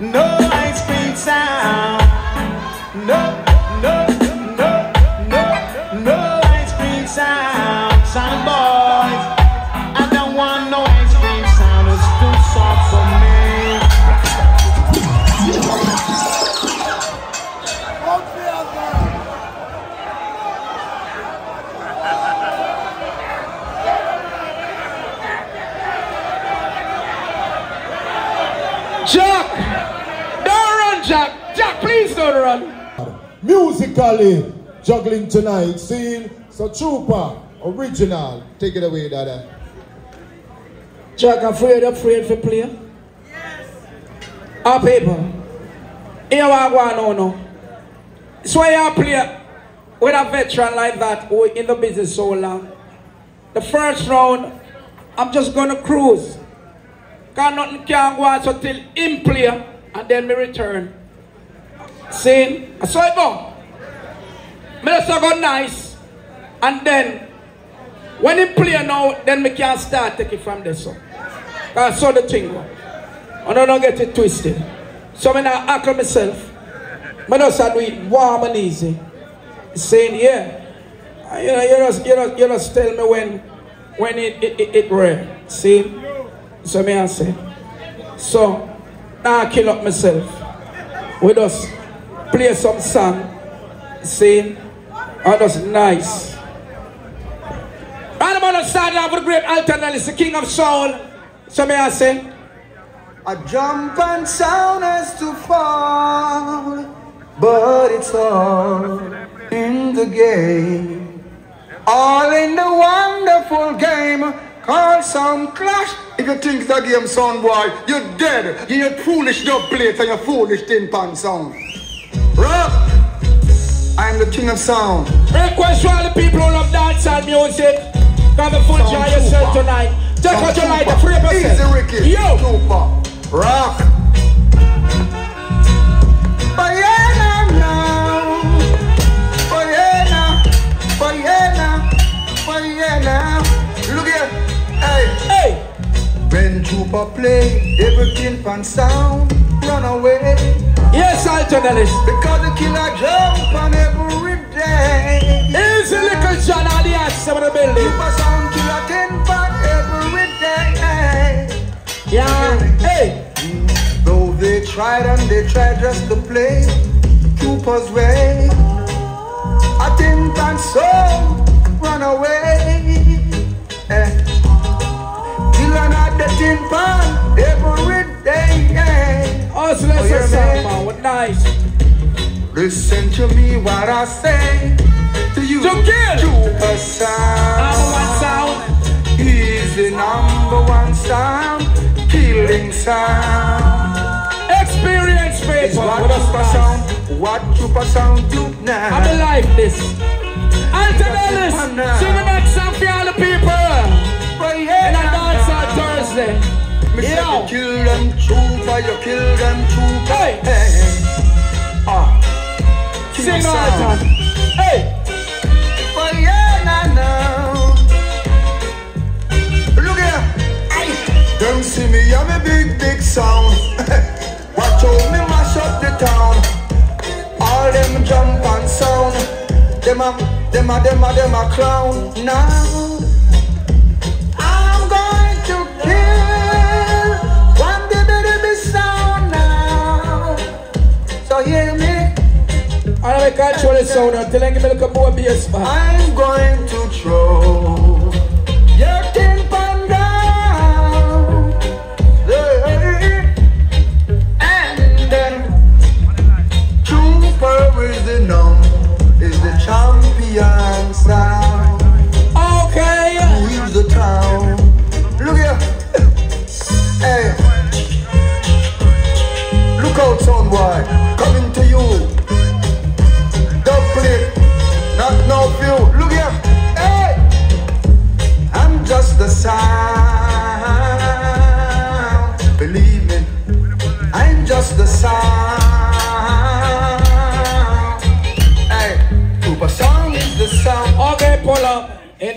no Juggling tonight, seeing so Trooper original. Take it away, Dada. Jack, afraid, afraid for play? Yes. Our ah, people. Here I want to know. So you play with a veteran like that who in the business so long. The first round, I'm just gonna cruise. Cause nothing can go on so till him play and then me return. See? I saw it go. Me just go nice. And then when he play now, then me can start take it from there. So. I saw the thing go. And I don't get it twisted. So when I act myself, I just do it warm and easy. Saying, yeah. You know, you just, you just, you just tell me when when it it, it, it rare. See? So me I say. So now I kill up myself. We just play some song. See? And just nice. I'm gonna start off with great alternate, the king of soul. So may I say? A jump and sound has to fall, but it's all in the game. All in the wonderful game called some clash. If you think that game sound boy, you're dead. You're foolish dub plate and you're foolish tin pan sound. Rock! I'm the king of sound. Request for all the people who love dancehall music. Have a full joy yourself tonight. Take out your light and free up Easy. Ricky. Yo! Super. Rock. Bayana now. Bayana. Bayana. Bayana. Look here. Hey. Hey! When Trooper play, everything pan sound. Run away. Yes, alternate. Because the killer jump on every day. Easy little John on the ass of the building. Super sound killer ten pan every day. Yeah. Hey! Though they tried and they tried just to play Trooper's way I think and so run away eh. Dylan at the tin pan every day Also, let's Oh, yeah, say man. What nice. Listen to me what I say to you To kill. Trooper sound Number one sound. He's the number one sound Killing sound Experience It's paper. what With us Trooper nice. sound, what Trooper sound do now. I'm alive this. Alternate. Sing the next song for all the people. Right In here, a dance on Thursday. Me say you kill them Trooper, you kill them Trooper. Hey. Ah. Sing of all the time. Hey! Right here, now, now. Look here. Aye. Them see me, I'm a big, big sound. Watch out, me mash up the town. All them jump and sound. Them a, them a, them a, them a clown. Now. I'm going to throw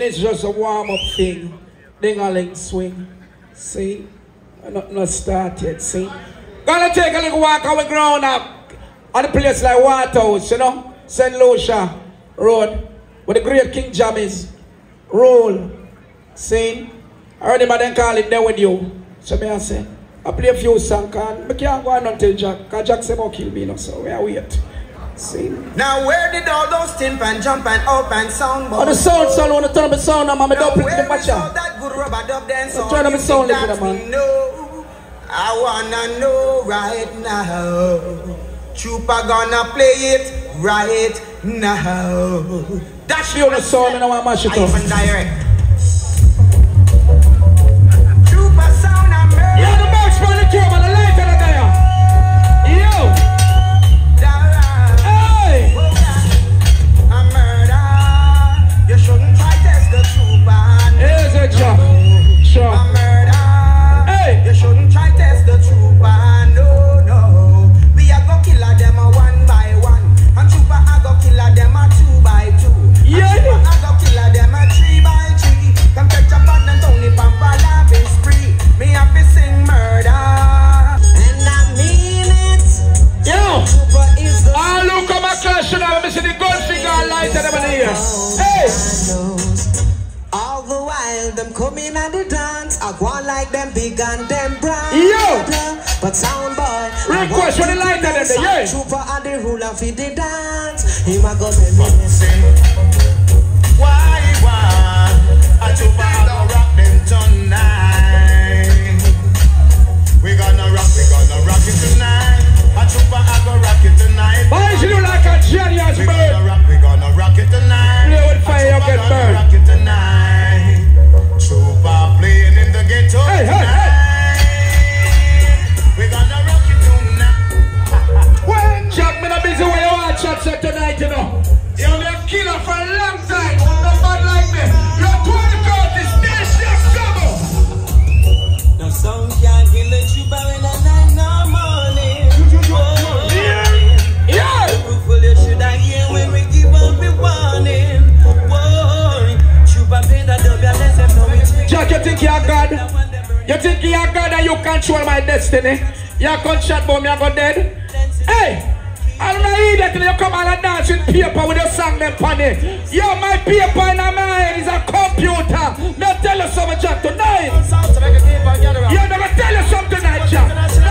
And it's just a warm up thing. Ding a ling swing. See? Not, not start yet, see? Gonna take a little walk our ground up on place like Waterhouse, you know, St. Lucia Road, where the great King Jammy's. Roll. Sing. I heard him and then call it there with you. So me I say, I play a few songs and I can't go on until Jack, because Jack said about kill me, you know, so we are wait. Sing. Now where did all those timp and jump and up and sound Oh, the sound, son, I want to turn up the sound, I'm Now double where the watch out. that good rub a dub dance on? turn up the sound little bit, know? I wanna know right now. Chupa gonna play it right now. That's the sound, and I want to mash it up. even direct. Chupa sound and murder. the box for the job Here's a job. A Sure. murder. Hey. You shouldn't try test the trooper, no, no. We a go kill a them a one by one. And trooper a go kill a them a two by two. And Yeah. trooper a go kill a them a three by three. Come catch a bad and Tony Pampa laughing spree. Me have to sing murder. And I mean it. Yo. Trooper is the Ah, look at my clash now. I'm missing the gun finger and light of them in here. Hey. All the while, them coming at the dance. I go on like them big and them brown. Yo. But sound boy, Request for the light of them there, yeah. Trooper and the ruler for the dance. Him a go tell me. Why, why? I took my gonna rock them tonight. We gonna rock, we gonna rock it tonight. I took my gonna rock it tonight. Why is you like a genius We bird? gonna rock, we gonna rock it tonight. Play with fire, you I get burned. rock it tonight. In the ghetto Hey, hey, tonight. We gonna rock it tonight. Well, Jack, me not busy you set tonight, you know. You're the killer for a long time. Jack, you think you're God? You think you're God and you control my destiny? You can't shot bomb, you go dead? Hey! I'm not idiot till you come on and dance with paper with your song them it. Yo, my paper in my head is a computer. Now tell you something, Jack, tonight. Yo, never tell you something tonight, Jack.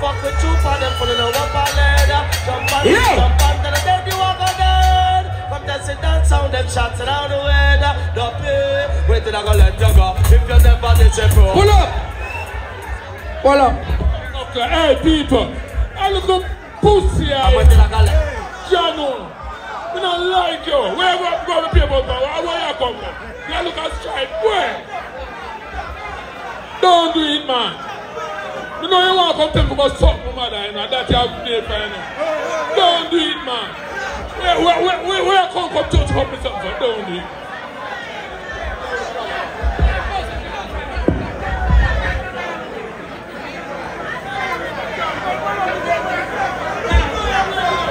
Fuck with two for them, pulling over for leather. Jump on, Yeah. jump on, then dead, you are go dead. Dance it down, sound them shots around the weather. Don't pay, wait till I go let you go. If you never did say bro. Pull up. Pull up. Okay, hey people, I look up pussy I'm eye. wait till I go let. Jano, we don't like you. Where we go to people? Where where you come from? You look at strike. Where? Don't do it, man. You know you want to come tell me about something, my mother, you know, that you have made for you know. Don't do it, man. Where, where, where, where, you come come touch up me something? Don't do it.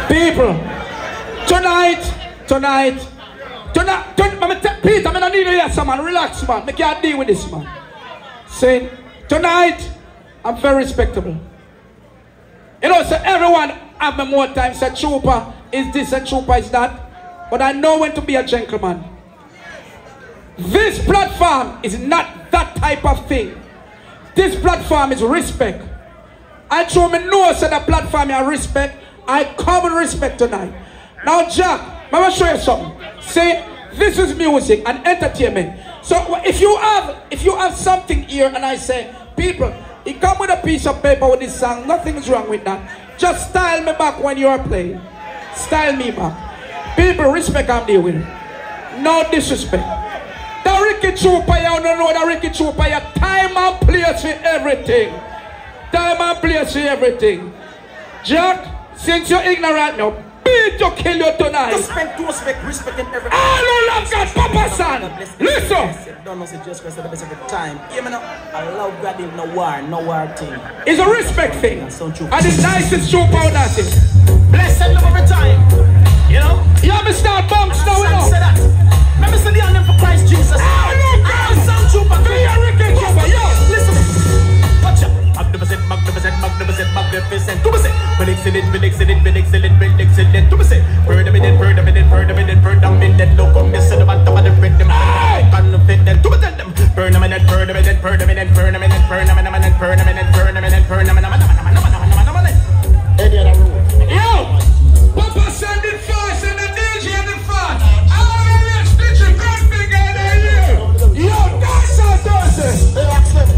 People, tonight, tonight, tonight, tonight, Peter, I don't need here, so man. Relax, man. Make can't deal with this, man. See, tonight, I'm very respectable. You know, so everyone have me more time say trooper is this and trooper is that. But I know when to be a gentleman. This platform is not that type of thing. This platform is respect. I show me know so the platform I respect. I come with respect tonight. Now, Jack, I'm gonna show you something. See, this is music and entertainment. So if you have if you have something here and I say, people, you come with a piece of paper with this song, nothing's wrong with that. Just style me back when you are playing. Style me back. People, respect I'm dealing with. No disrespect. The Ricky Trooper, you don't know the Ricky Trooper, you time and place for everything. Time and place for everything. Jack, since you're ignorant now, need to kill you tonight. To spend too respect, respect in every ah, All who love God, Papa Son. Listen. Don't know Jesus Christ at the best of the time. Hear me? I love God in no war, no war thing. It's a respect thing. And it's nice and true power that is. Blessed love every time. You know? You have to start bumps now, you know? Remember, say the name for Christ Jesus. Ah, I love God. I'm sound magnificent, magnificent, magnificent, magnificent, magnificent. Will excellent, will excellent, will excellent, will excellent, magnificent. Predominant, predominant, predominant, predominant, loco, miss the bottom of the rhythm. Confident, to tell them. Permanent, permanent, permanent, permanent, permanent, permanent, permanent, permanent, permanent. Any other rule? Yo! Papa send it first and the DJ the first. All the rest, did you come bigger than you? Yo, dance or dance? They.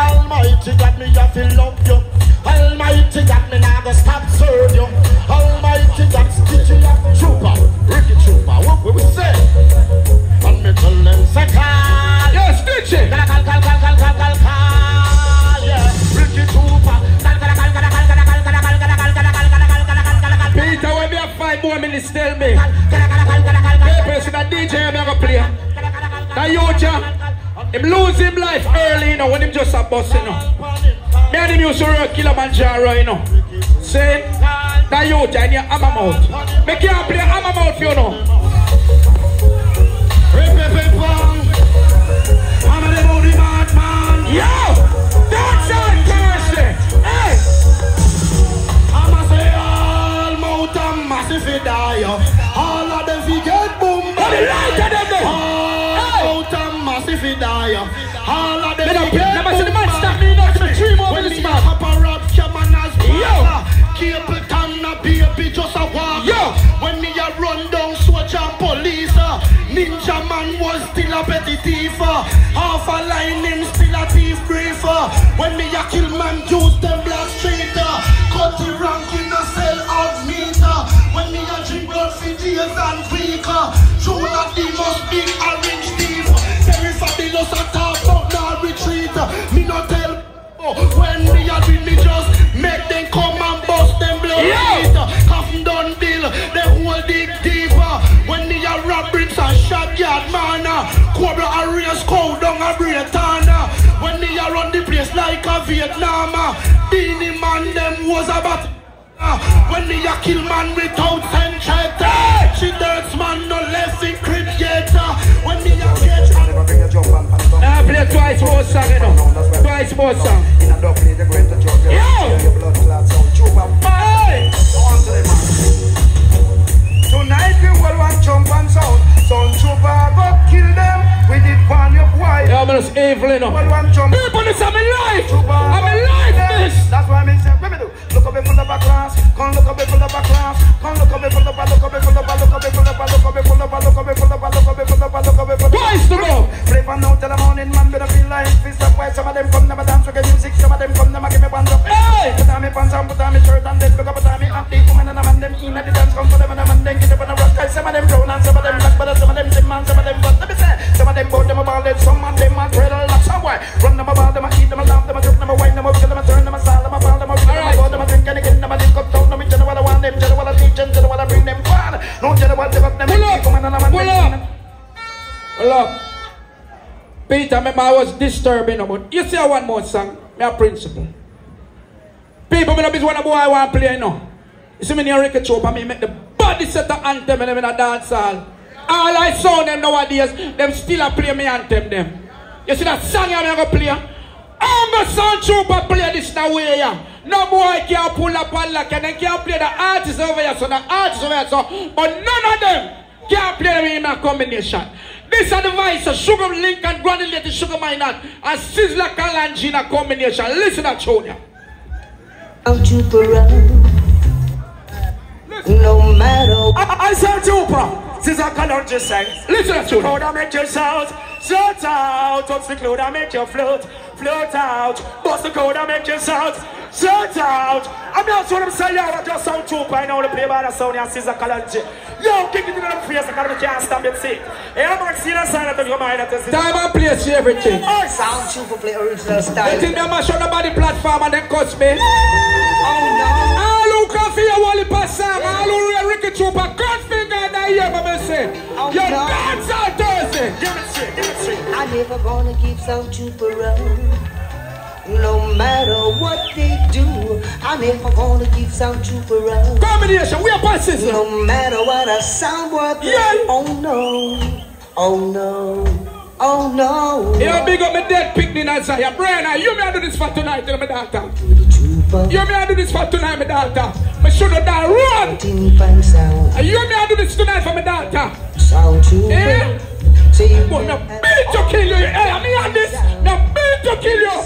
Almighty God, me have to love you. Almighty God, me nah go stop serve you. Almighty God, Stitchy up Trooper, Ricky Trooper, what we say? Just a bus, you know. Me and him used to work Kilimanjaro, you know. Say, that youth, I need hammer mouth. Me can't play hammer mouth, you know. Yo! That's on Thursday! Hey! I'ma say all mountain massive die. All of them fi get boom. What the light of them there? All mountain massive die. All of them Let fi up, get never see the man stop me to the three more minutes, man. paparazzi come and as Yo. Capleton a baby just a walk. Yo. When me a run down soldier and police. uh, Ninjaman was still a petty thief. uh, Half a line him still a thief brief. uh, When me a kill man use them black street. uh, Cut the rank in a cell of meat. uh, When me a drink blood for days and week. uh, True that the most big orange thief. Very fabulous a Me no tell. Oh, when me a win, me just make them come and bust them blood. Yeah. Coffin done deal, they hold dig deeper When me a rob bricks and shot yard man uh, Cobra a race cow down a Brayton uh, When me a run the place like a Vietnam uh, Beenie Man them was about When me a kill man without sentence She dirt man no left in uh, When me a catch I play twice more song, you know. Twice more song. Hey! Tonight we will want jump and sound. Sound trooper go kill them. We did one your boy. Yeah, I'm just evil, you know. Well, one jump. People, this is my life. I'm alive, kill them. This. That's why I say, what me do? Look up from the back class. Come look up from the back class. Come look up from the back, look up from the back, look up from the back, look up from the back, look up from the back, look up from the back, look up from the back. Twice to go. Play from now till the morning, man, better feel like fist up. Why some of them come, never dance reggae music, some of them come, never give me bands up. Hey! Put on me pants and put on me shirt and then pick up put on me hat. These women and a man, them in at the dance, come for them and a man, then get up on the rock. Some of them brown and some of them black, but some of them dim and some of them black. Let me say, some of them both them a ball, then some of them a dread like some way. Run them a ball, them a eat, them a laugh, them a joke, them a wine, them a I want them, I teach them, I bring them. No they got them, Pull up. keep 'em a man, Pull up. Hold up. Peter, remember I was disturbing, but you see one more song, me a principle. People, me be one of boy I want to play, you know. You see me near Ricky Troop, and me make the body set the anthem and them in a dance hall. All I saw them nowadays, them still a play me anthem them. You see that song I'm gonna play? I'm a sound trooper play this now way, yeah. No boy can pull up and lock and they can't play the artist over here, so the artist over here, so but none of them can't play them in a combination. This advice, the vice of Sugar Link and Granulated Sugar Minott and Sizzla Kalangina combination. Listen to tune ya. Out you around. No matter I, I said Tupa. This is a color just sense. Listen to tune ya. Cloud that make you shout, shout out. Touch the cloud that make you float, float out. Bust the code that make you shout, shout out. I'm not sure I'm saying, I just sound too I know the play by the sound and Sizzla Kalonji. Yo, kick it in the face, I can't stand it, see. Hey, I'm not seeing a sign of your mind. that is- Time and place everything. Oh, sound super play original They style. think they mash on the body platform and then cuts me. Oh All who oh, come for your Wally Passam, all who real Ricky Trooper, finger in the ear, me say. Oh, Your no. dance on Thursday. give it straight, give it straight. I never gonna keep South Troop around. No matter what they do, I'm never gonna keep South Troop around. Combination, we are passes. No matter what a sound boy play. Yeah. Oh no, oh no. Oh no. You big up my dead picnic outside. Brian, you me I do this for tonight, my daughter. You me I do this for tonight, my daughter. Me should have done run. Tin pan sound. And you me I do this tonight for my daughter. Sound trooper. Yeah. Say But me beat to kill you. Hey, I mean on this. Me beat to kill you.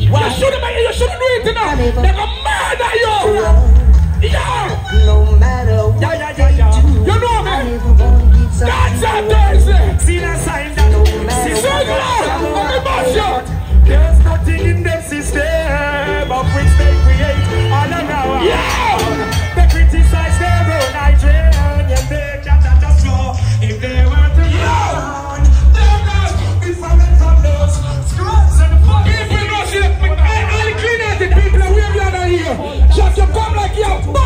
You shouldn't you shouldn't do it now. They're gonna murder you. Yeah. No matter what Yeah, yeah, yeah, yeah. do, You know me. I never gonna give some That's a. Thursday. See that sign No So what glad. I'm. There's nothing in them system of which they create all around. Yeah. They criticize their own hygiene and they chat at the floor. If they were to run, they're not different from those scrubs and fucking People know see, all the clean-headed people beyond here. Just you come like you're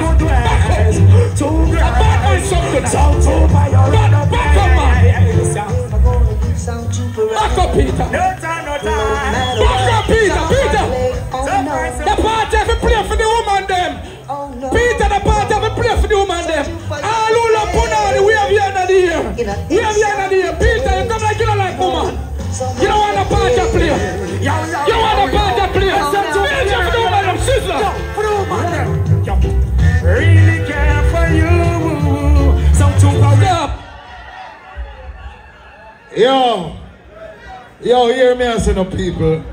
man. Back up. Too A bad man something. Sound too by your Back, back up man. never gonna give some trooper. Back up Peter. No time, no No time. Yo, yo, hear me and say no people.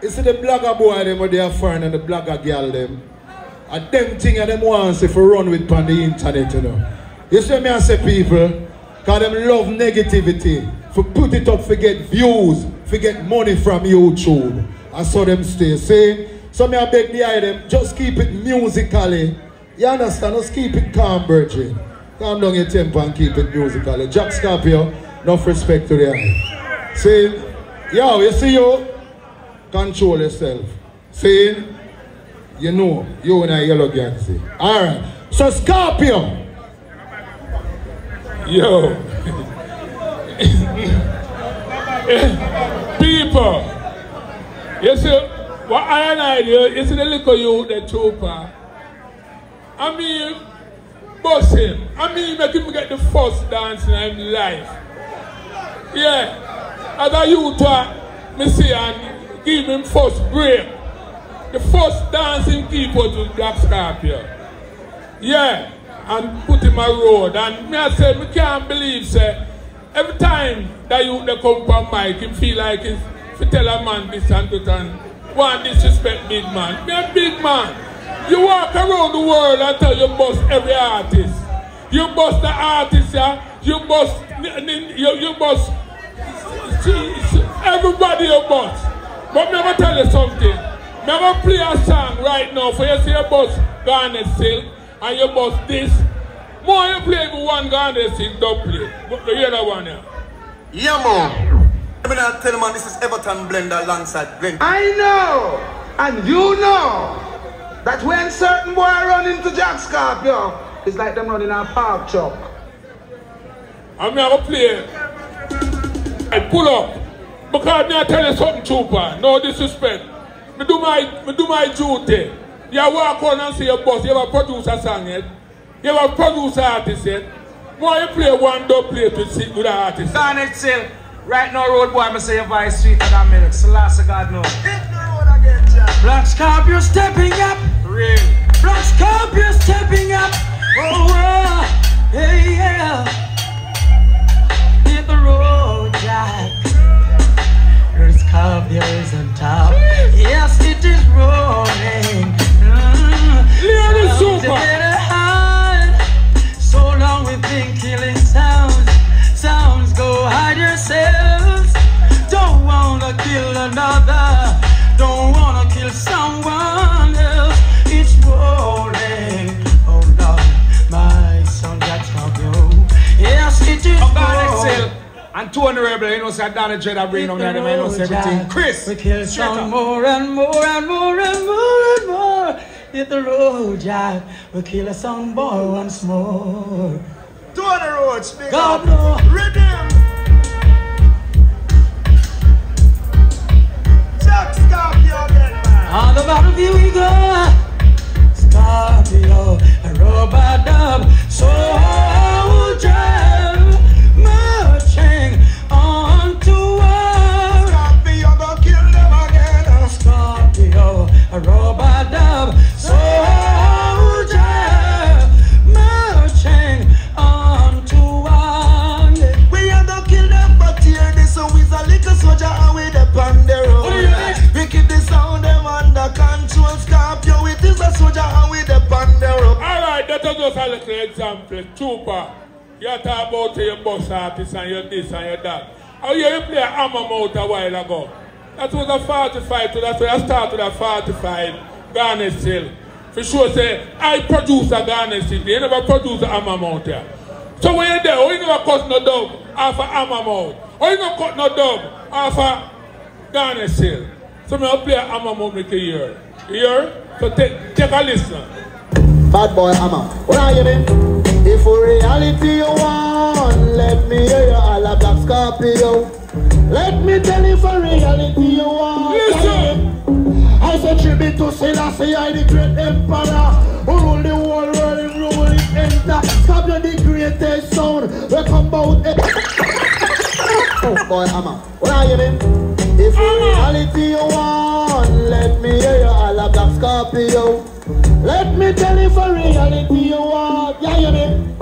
You see the blogger boy them what they are and the blogger girl them. And them thing and them wants if you run with on the internet, you know. You see me and say people, cause them love negativity. For put it up for get views, for get money from YouTube. And so them stay. See? So me I beg the them, just keep it musically. You understand? Just keep it calm, Virgin. Calm down your temper and keep it musically. Jack Scorpio, enough respect to the eye. See? Yo, you see you? Control yourself. See? You know, you and I yellow galaxy. Alright. So Scorpio. Yo. People. You see, what I and I do, you see the little youth, the trooper. I mean, boss him. I mean, make him get the first dance in life. Yeah. As a youth, uh, me see and give him first break. The first dancing people to Black Scorpio. Yeah, and put him a road. And me I say, me can't believe, say, every time that you they come from mic, him feel like he's to tell a man this and that and one disrespect big man. Me a big man. You walk around the world tell you bust every artist. You bust the artist, yeah. You bust, you, you bust everybody you bust. But me ever tell you something. Me ever play a song right now for you see you bust Garnet Silk and you bust this. More you play with one Garnet Silk, don't play. But the other one here. Yeah, man. Let me not tell you, man, this is Everton Blender alongside Glenn. I know, and you know, that when certain boy run into Jack Scorpio, it's like them running a park truck. I'm gonna play. I pull up. Because me I tell you something, trooper. No disrespect. Me do my me do my duty. You walk on and see your boss. You have produce a song yet? You ever produce an artist yet? Why you play one dub plate with sit with an artist? Garnet Silk. Right now, road boy, I say your voice sweeter than milk. Selassie God knows. Black Scorpio stepping up. Real. Black Scorpio stepping up. Oh, oh, hey, yeah. Hit the road, Jack. Your Scorpio is on top. Yes, it is rolling. Mm. Sounds super. a bit hard. So long we've been killing sounds. Sounds go hide yourselves. Don't wanna kill another. Don't wanna kill someone else. It's rolling. Oh Lord, my son got Scorpio. Yes, it is rolling. And two honorable, you know, say Donald Dread bring on there, them, you know, say everything. Chris, We kill some more and more and more and more and more. Hit the road, Jack. We kill a some boy once more. Two on the road, speak God up. no. Rhythm. Jack Scorpio man. On the battlefield we go. Scorpio, rub a dub, soldier, right, that was just a little example. Trooper, you talk about your boss artist and your this and your that. Oh, yeah, you play Hammer Mouth a while ago. That was a 45, so that's why I started at 45, Garnet Hill. For sure, say, I produce a Garnet Hill. You never produce a Hammer here. So when you're there, oh, you never cut no dub off a Hammer Mouth. Oh, you never cut no dub off a Garnet Hill. So me play a Hammer make a year. You hear? So take, take a listen. Bad boy Amma, what are you mean? If for reality you want, let me hear you all a black Scorpio. Let me tell you for reality you want. Listen. I say tribute to Selassie, I the great emperor who rule the whole world and rule it enter. Scorpio the greatest sound. We come out. oh boy Amma, what are you mean? If for reality you want, let me hear you all a black Scorpio. Let me tell you for reality you want. Yeah, you mean?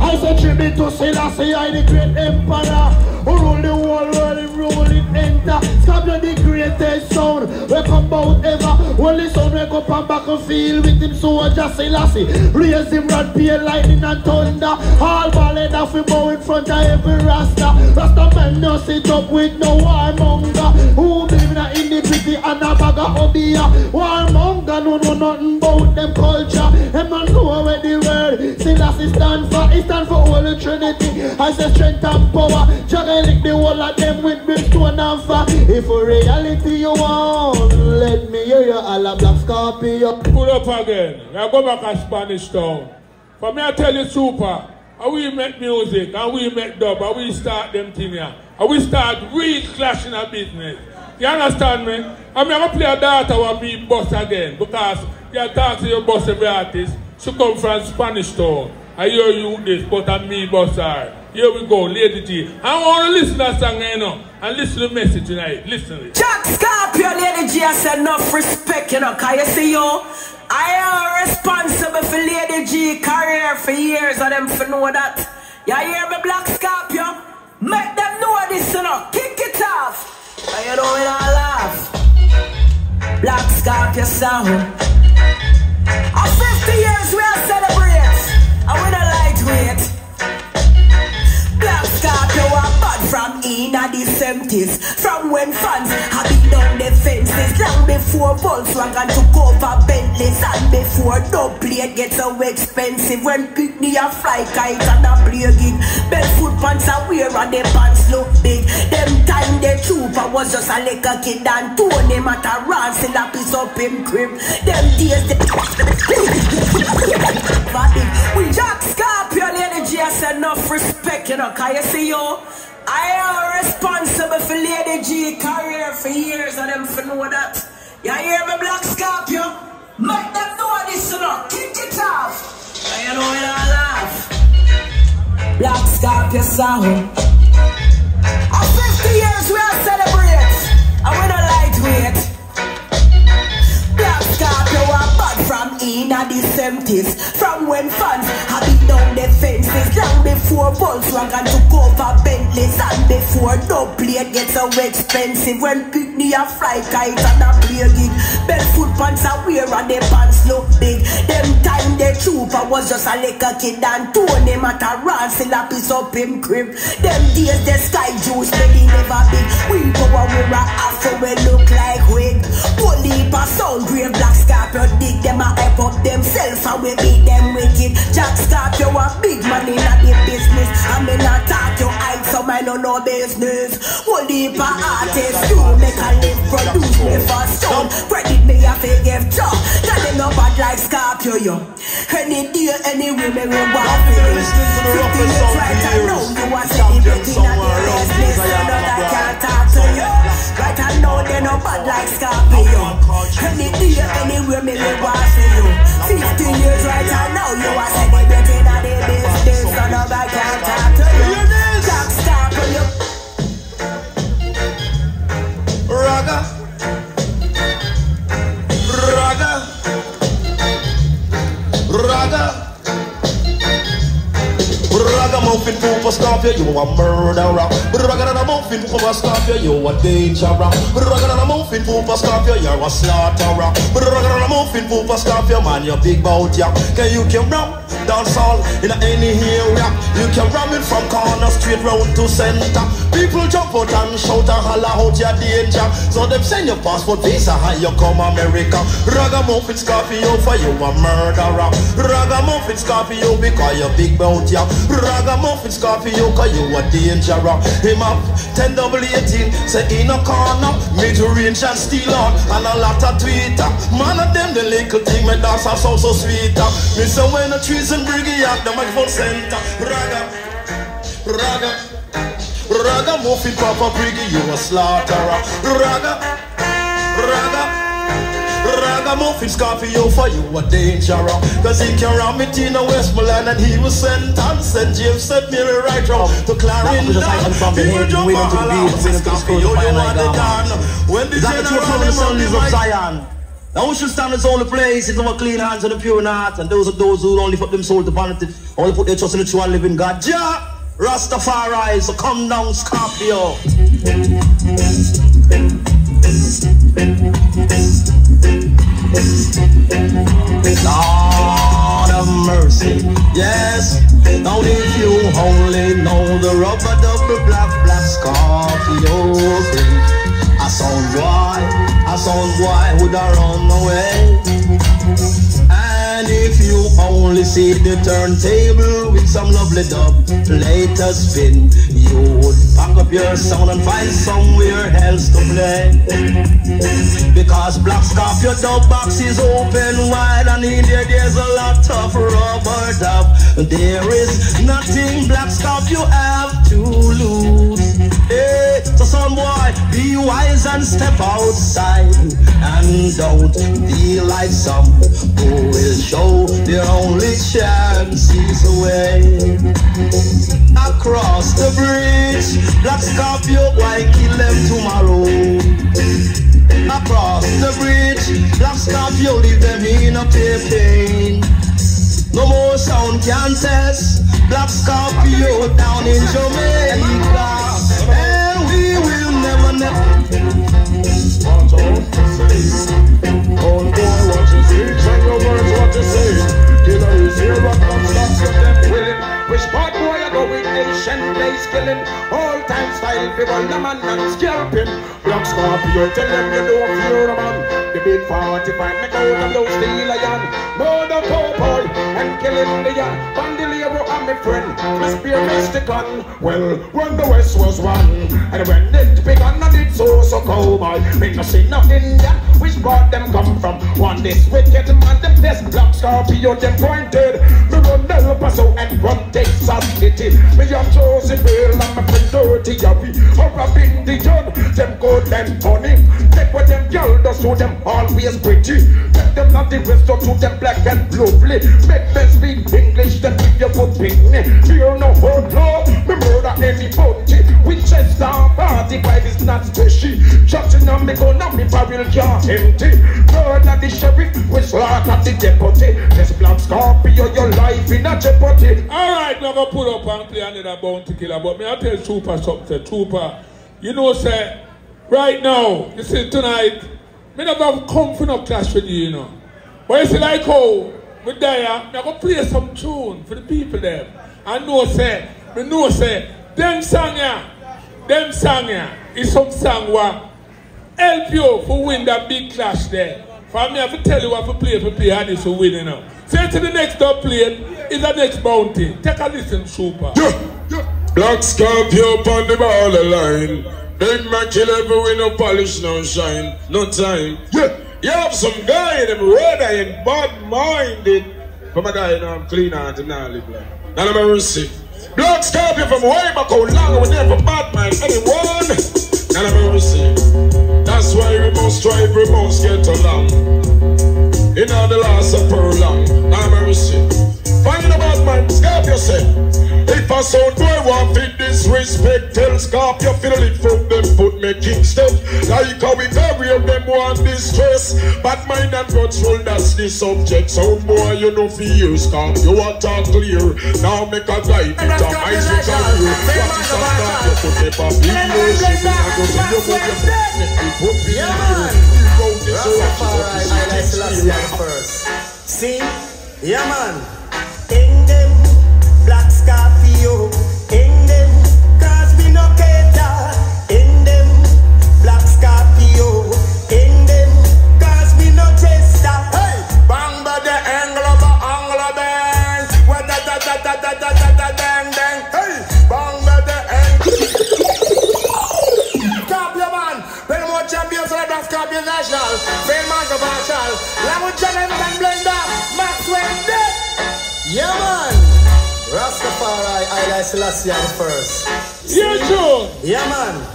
I say tribute to Selassie, I the great emperor who rule the whole world rule it enter. Scorpio the greatest sound. We come out ever. Only son wake up and back and feel with him soldier Selassie. Raise him rod, pay lightning and thunder. All ballad off him bow in front of every rasta. Rasta man no sit up with no warmonger. Who believe in a iniquity and a bag of obeah. Warmonger no know nothing about them culture. Them no know where the word Selassie stand for. It stand for Holy Trinity. I say strength and power. Juggle the whole of them with brimstone and fire. If for reality you want, let me hear you all a black Scorpio. Pull up again. I go back to Spanish town. For me, I tell you, super. And we make music, and we make dub, and we start them thing here. And we start real clashing a business. You understand me? I'm going to play a data with me boss again because you talk to your boss every artist. She come from Spanish town. I hear you this, but I'm me boss her. Here we go, Lady G. I want to listen to that song, you know, and listen to the message tonight. Listen to it. Jack Scorpio, Lady G, I said enough respect, you know, can you see you? I am responsible for Lady G career for years, and them for know that. You hear me, Black Scorpio? Make them know this, you know. Kick it off. And you know when I laugh. Black Scorpio sound. A 50 years we are celebrate. And we don't lightweight. From in the 70s. From when fans have been down the fences. Long before Volkswagen took over Bentleys. And before dub plate get so expensive. When Pitney a fly kite and a play gig. Barefoot pants are wear and the pants look big. Them time the trooper was just a little kid. And Tony Matterhorn still a piece up in crib. Them days the we Jack Scorpio, Lady G, I said enough respect, you know, can you see you? I am responsible for Lady G career for years and them for know that. You hear me, Black Scorpio? Make them know this, you know, kick it off. And you know when I laugh. Black Scorpio sound. A 50 years we are celebrate. And we don't lightweight. From in the 70s. From when fans have been down the fences. Long before Volkswagen took over Bentleys. And before dub plate get so expensive. When Pitney a fly kite and a play gig. foot pants are wear and the pants look big. Them time the trooper was just a little kid. And Tony Matterhorn still a piece up him crib. Them days the sky juice belly never big. We go power we rock after we look like wig. Holy a sound grave black scorpio dig them a hype up themselves and we beat them wicked. Jack Scorpio a big man in a the business. I mean not talk your hype so I know no business. Holy a artist you make a live produce me for stone. Credit me a fake give job. Tell them no bad like Scorpio yo. Any day anyway me we want to to Fifty roughest years right I know you a in a somewhere the around business. You know that can't talk to you. Right I know they no bad like Scorpio. Any day, anywhere, me live watch for you. 15 years right I know you are celebrating at the business, so nobody can talk to you. Black Scorpio. Raga. Raga. Raga. Ragamuffin for Scorpio, you a murderer. Ragamuffin for Scorpio, you a dangerer. Ragamuffin for Scorpio, you're a slaughterer. Ragamuffin for Scorpio, man, you big bout ya. Can you can ram dance all in any area? You can ram it from corner straight round to center. People jump out and shout and holler out your danger. So them send your passport visa, how you come America. Ragamuffin Scorpio for you a murderer. Ragamuffin Scorpio because you big bout ya. Ragamuffin Scorpio cause you a dangerous Him up 10 double 18 Say in a corner. Mid range and steal on And a lot of tweeter. Man of them the little thing Me dance are so so sweeter. Me say when the trees and briggy at the microphone center. Raga Raga Ragamuffin Papa Briggy You a slaughterer Raga Raga Ragamuffin Scorpio for you a danger Cause he can ram it in a Westmoreland and he was sent on St. James sent me right round oh, to Clarendon People jump and holler say Scorpio you are the Don When the Is that the truth general from the them run sons the of mic Zion? Now we should stand in its only place, it's our clean hands and a pure heart, and those are those who only put them soul to vanity, only put their trust in the true and living God. Jah, Rastafari, so come down, Scorpio. Lord of mercy, yes. Now if you only know the rubber double black black Scorpio thing. I sound boy, I sound boy have run away. And if you only see the turntable with some lovely dub later spin, you would pack up your sound and find somewhere else to play. Because Black Scorpio dub box is open wide and in there there's a lot of rub a dub. There is nothing Black Scorpio have to lose. Hey, so some boy, be wise and step outside and don't be like some who will show their only chances away. Across the bridge, Black Scorpio, why kill them tomorrow? Across the bridge, Black Scorpio, leave them in a pain. No more sound can test. Black Scorpio down in Jamaica. Style, people, the man and scalping. Black Scorpio, tell them you don't fear a man. The big 45, make out of those steel iron. Murder cowboy and the young. Bandolero and my friend, my spear Mysticon. Well, when the West was one, and when it began, I did so, so cowboy. Me no see no Indian, which part them come from? One this wicked man, them this black scorpio, them pointed. Me run El Paso and run Texas City. Me young Josie Bill and my friend Dirty Yappy. Or up in the yard, them good and funny. Take what them girl does to them always pretty. Take them not the rest to them black and lovely. Make them speak English, then give you good picnic. Fear no hurt, no. Me murder any bounty. Winchester party vibe is not special. Shutting on me gun and me barrel can't empty. Murder the sheriff, we slaughter the deputy. This black scorpio, your life in a jeopardy. Alright, go put up and play another bounty killer. But me I tell Trooper something. Trooper, you know, say, right now, you see tonight, me never have come for no clash with you, you know. But you see like how we there, me I go play some tune for the people there. I know say, me know say, them song yeah, them song yeah, is some song where help you for win that big clash there. For me, I have to tell you what to play for play and this will win, you know. Say to the next up play is the next bounty. Take a listen, Super. Yeah, yeah. Black Scorpio on the borderline. Big man kill every way, no polish, no shine, no time. Yeah, you have some guy in them red and bad minded. From a guy, you know, I'm clean out and now live like. Now let me see. Black Scorpio from way back how long we never bad mind anyone. Strive, we must get along. In all the last of long, I'm a mercy. Find a bad man, scab yourself. If a sound Respect, tell scarf your fiddle it from them foot making step. Like how we bury them want distress. But mind and control, that's the subject. So boy, you know for you you are talk clear. Now make a guy with a bicycle. What is a scarf? You could never be worship. I go to your boy, You foot, it would be you. You go this way, I like first. See? Yeah, man. Thing them black scarf. Da da da da da da da dang dang. Hey, bang ba the angle. Scorpio man, very much champions of the Scorpio national. Very much of partial. Language challenge and blender. Maxwell dead. Yeah, man. Rastafari, I like Selassie the first. Yeah, Joe. Yeah, man.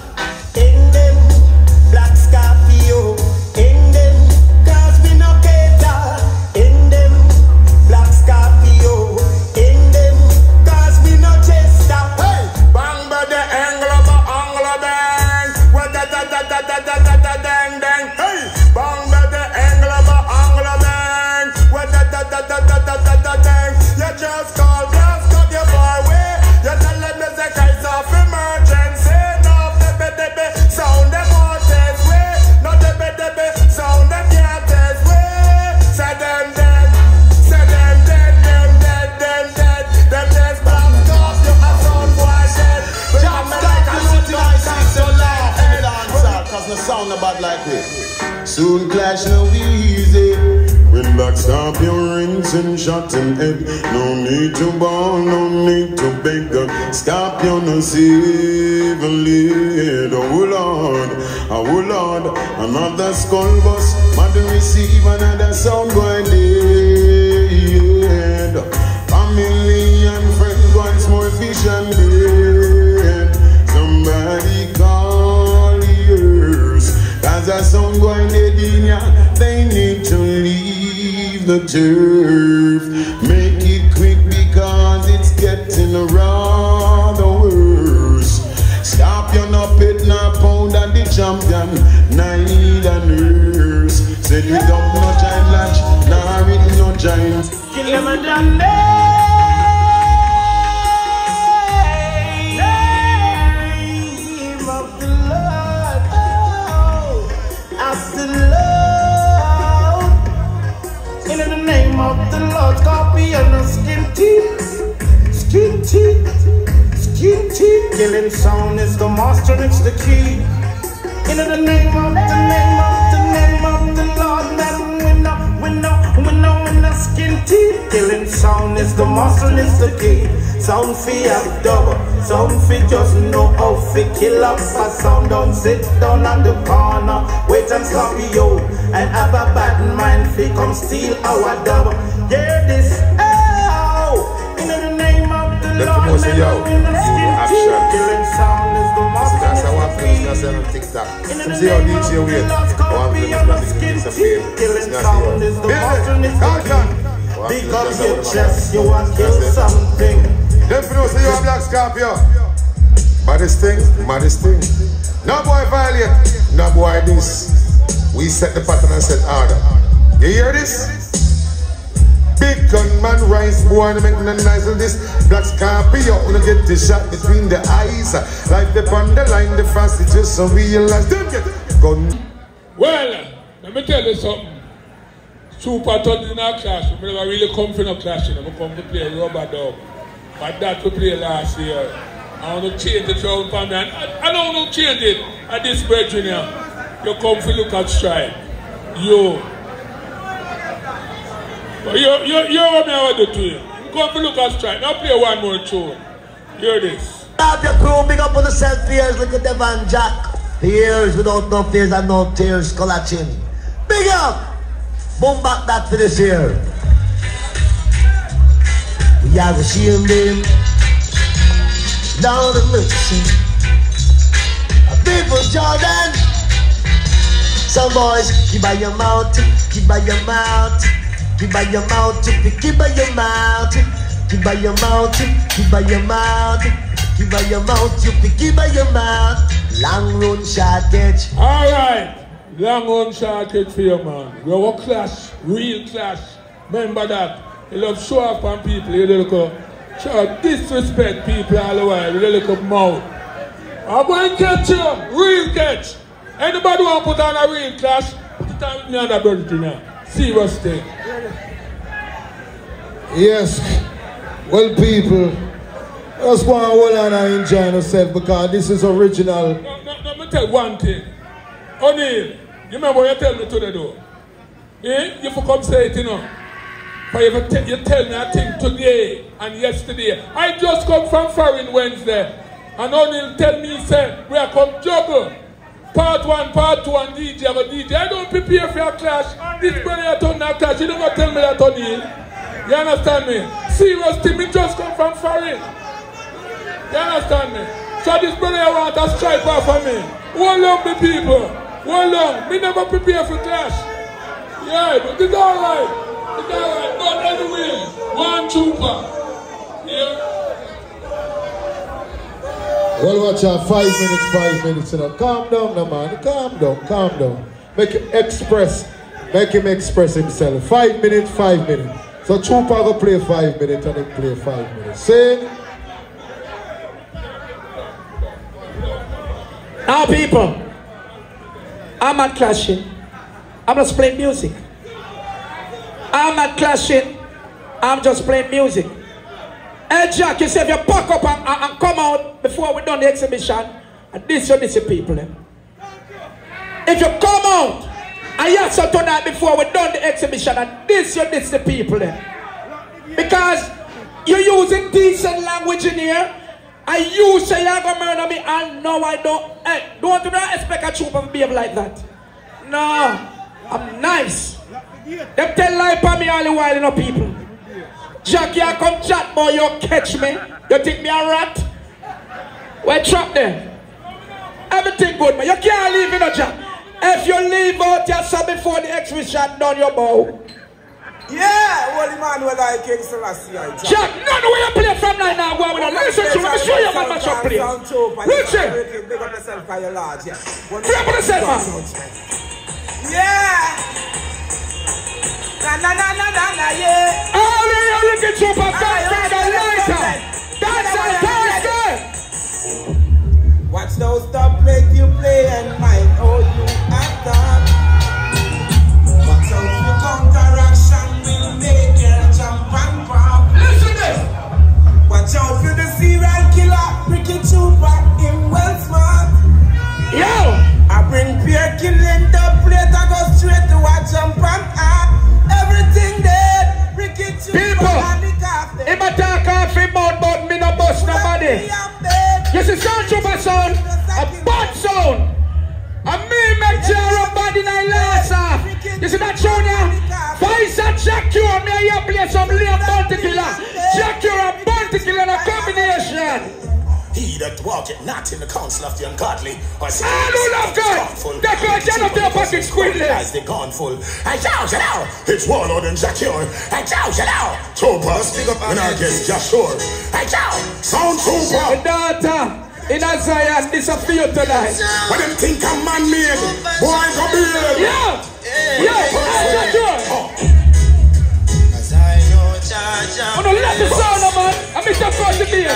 No sound about like it. Soon clash no easy. When back stop your rings and shot head. No need to ball, no need to beg. Stop your no and lead. Oh Lord, oh Lord. Another skull bus, mother receive another sound boy dead. Family and friends once more fish Cause a song going in they need to leave the turf. Make it quick because it's getting rather worse. Stop your no pit, no pound and the champion, need a nurse. Said we don't no giant latch, nah it no giant. Kill them and Scorpion, skin teeth, skin teeth, skin teeth. Killing sound is the master, it's the key. In the name of the name of the name of the Lord, know, we know, we know, skin teeth. Killing sound is the master, it's the key. Sound fi have double, sound fi just know how fi kill up a sound. Don't sit down on the corner, wait and stop you, and have a bad mind fi come steal our double. Yeah, this oh, in the name of the Lord. Let me yo. Action. That's. That's how I'm thinking. I'm DJ weird. Oh, I'm how I'm feeling. I'm feeling. Big up your you want to kill something. Let me know, you're black scorpio. Baddest thing, maddest thing. No boy violate, no boy this. We set the pattern and set order. You hear this? Big gunman rise, boy, and make no nice of this. Black get the shot between the eyes. Like the line, the fast, it just. Them get gun. Well, let me tell you something. Super touch in our class. We never really come from a class. We come to play rub a dub. But that we played last year. I want to change the sound for me. I, I don't want to change it at this bridge, you know. You come to look at strike. You. You, you, you what me I want to do. You come look at strike. Now play one more tune. Hear this. Stop your crew, big up on the self fears, look at and Jack. Fears without no fears and no tears, collecting. Big up! Boom back that for this year. We have a shame them. Down the listen. A people, Jordan. Some boys, keep by your mouth, keep by your mouth, give by your mouth, give by your mouth, give by your mouth, give by your mouth, give by your mouth, give by your mouth. Long run, short catch. All right. Long run, short catch for you, man. We have a clash, real clash. Remember that. You love show up on people, you up. Sure, disrespect people all the while, you up mouth. I'm going to catch you, real catch. Anybody want to put on a real clash, put it on me on the brother now. Serious thing. Yes. Well, people, let's go and hold on and enjoy yourself because this is original. No, no, no, let me tell one thing. O'Neal, you remember what you tell me today, though? Eh? You for come say it, you know. But you, te- you tell me a thing today and yesterday. I just come from foreign Wednesday. And O'Neal tell me, say, we are come juggle. Part one, part two, and DJ, I go DJ. I don't prepare for a clash. This brother you turn a clash. You don't go tell me that, O'Neal. You understand me? Serious thing, me just come from foreign. You understand me? So this brother I want to strike of me. One on, me people. Hold on. Me never prepare for clash. Yeah, but it's alright. It's alright. But anyway, one trooper. Yeah. Well, watch out. Five minutes, five minutes. You know. Calm down, no man. Calm down, calm down. Make him express. Make him express himself. Five minutes, five minutes. So Trooper go play five minutes and then play five minutes. Say. Now, people, I'm not clashing. I'm just playing music. I'm not clashing. I'm just playing music. Hey, Jack, you say if you pack up and, and, come out before we done the exhibition, and this you this you people. eh? If you come out and you so tonight before we done the exhibition, and this you this the people. eh? Because you're using decent language in here. And you say you're gonna murder me, and no, I don't. Hey, don't do not expect a trooper to behave like that. No, I'm nice. Them tell lie for me all the while, you know, people. Jack, you come chat, boy, you catch me. You think me a rat? Where trap there? Everything good, man. You can't leave, you know, Jack. If you leave out your son before the exhibition done your bow. Yeah, Holy man, well, I King Selassie. I Jack. None of where you play from right now. Go with Listen to me. Let me show you man match up play. Listen. Big up yourself, by your large, yeah. Free up yourself, man. Yeah. Na na na na na na yeah. All you looking super fast by the lighter. That's a Thursday. Watch those stop make you play and mind how you act on. Watch out for counteraction will make you jump and pop. Listen this. Watch out for that walketh not in the counsel of the ungodly. Or I don't love God. They can't get up their fucking squid As they gone full. I shout it out. It's Warlord and Zacure. I shout it out. Topaz, when I guess Joshua. I shout. Sound super. Daughter. In a Zion, this a fear tonight. When them think a man made, boy, I go be Yeah, yeah, yeah. yeah. Oh. Cause I know Jaja. On the left, the sound, man. Mr. Frosty Beer.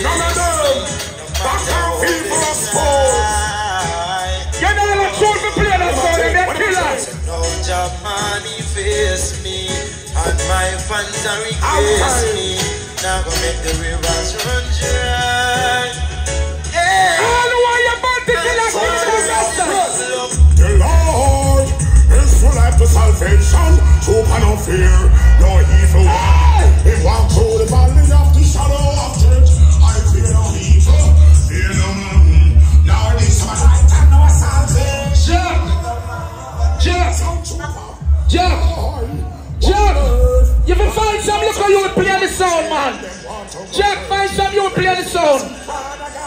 None of them. Back down people sport. You know the for play that they're killers. No job face me And my fans are request me Now go make the rivers run dry the The the salvation. Trooper no fear, no evil. He walk through the valley of the shadow of death. I fear no evil, fear no man. Now this my light and no salvation. Jack. Jack. Jack. You can find some look you would play the sound, man. Jack, find some you would play the sound.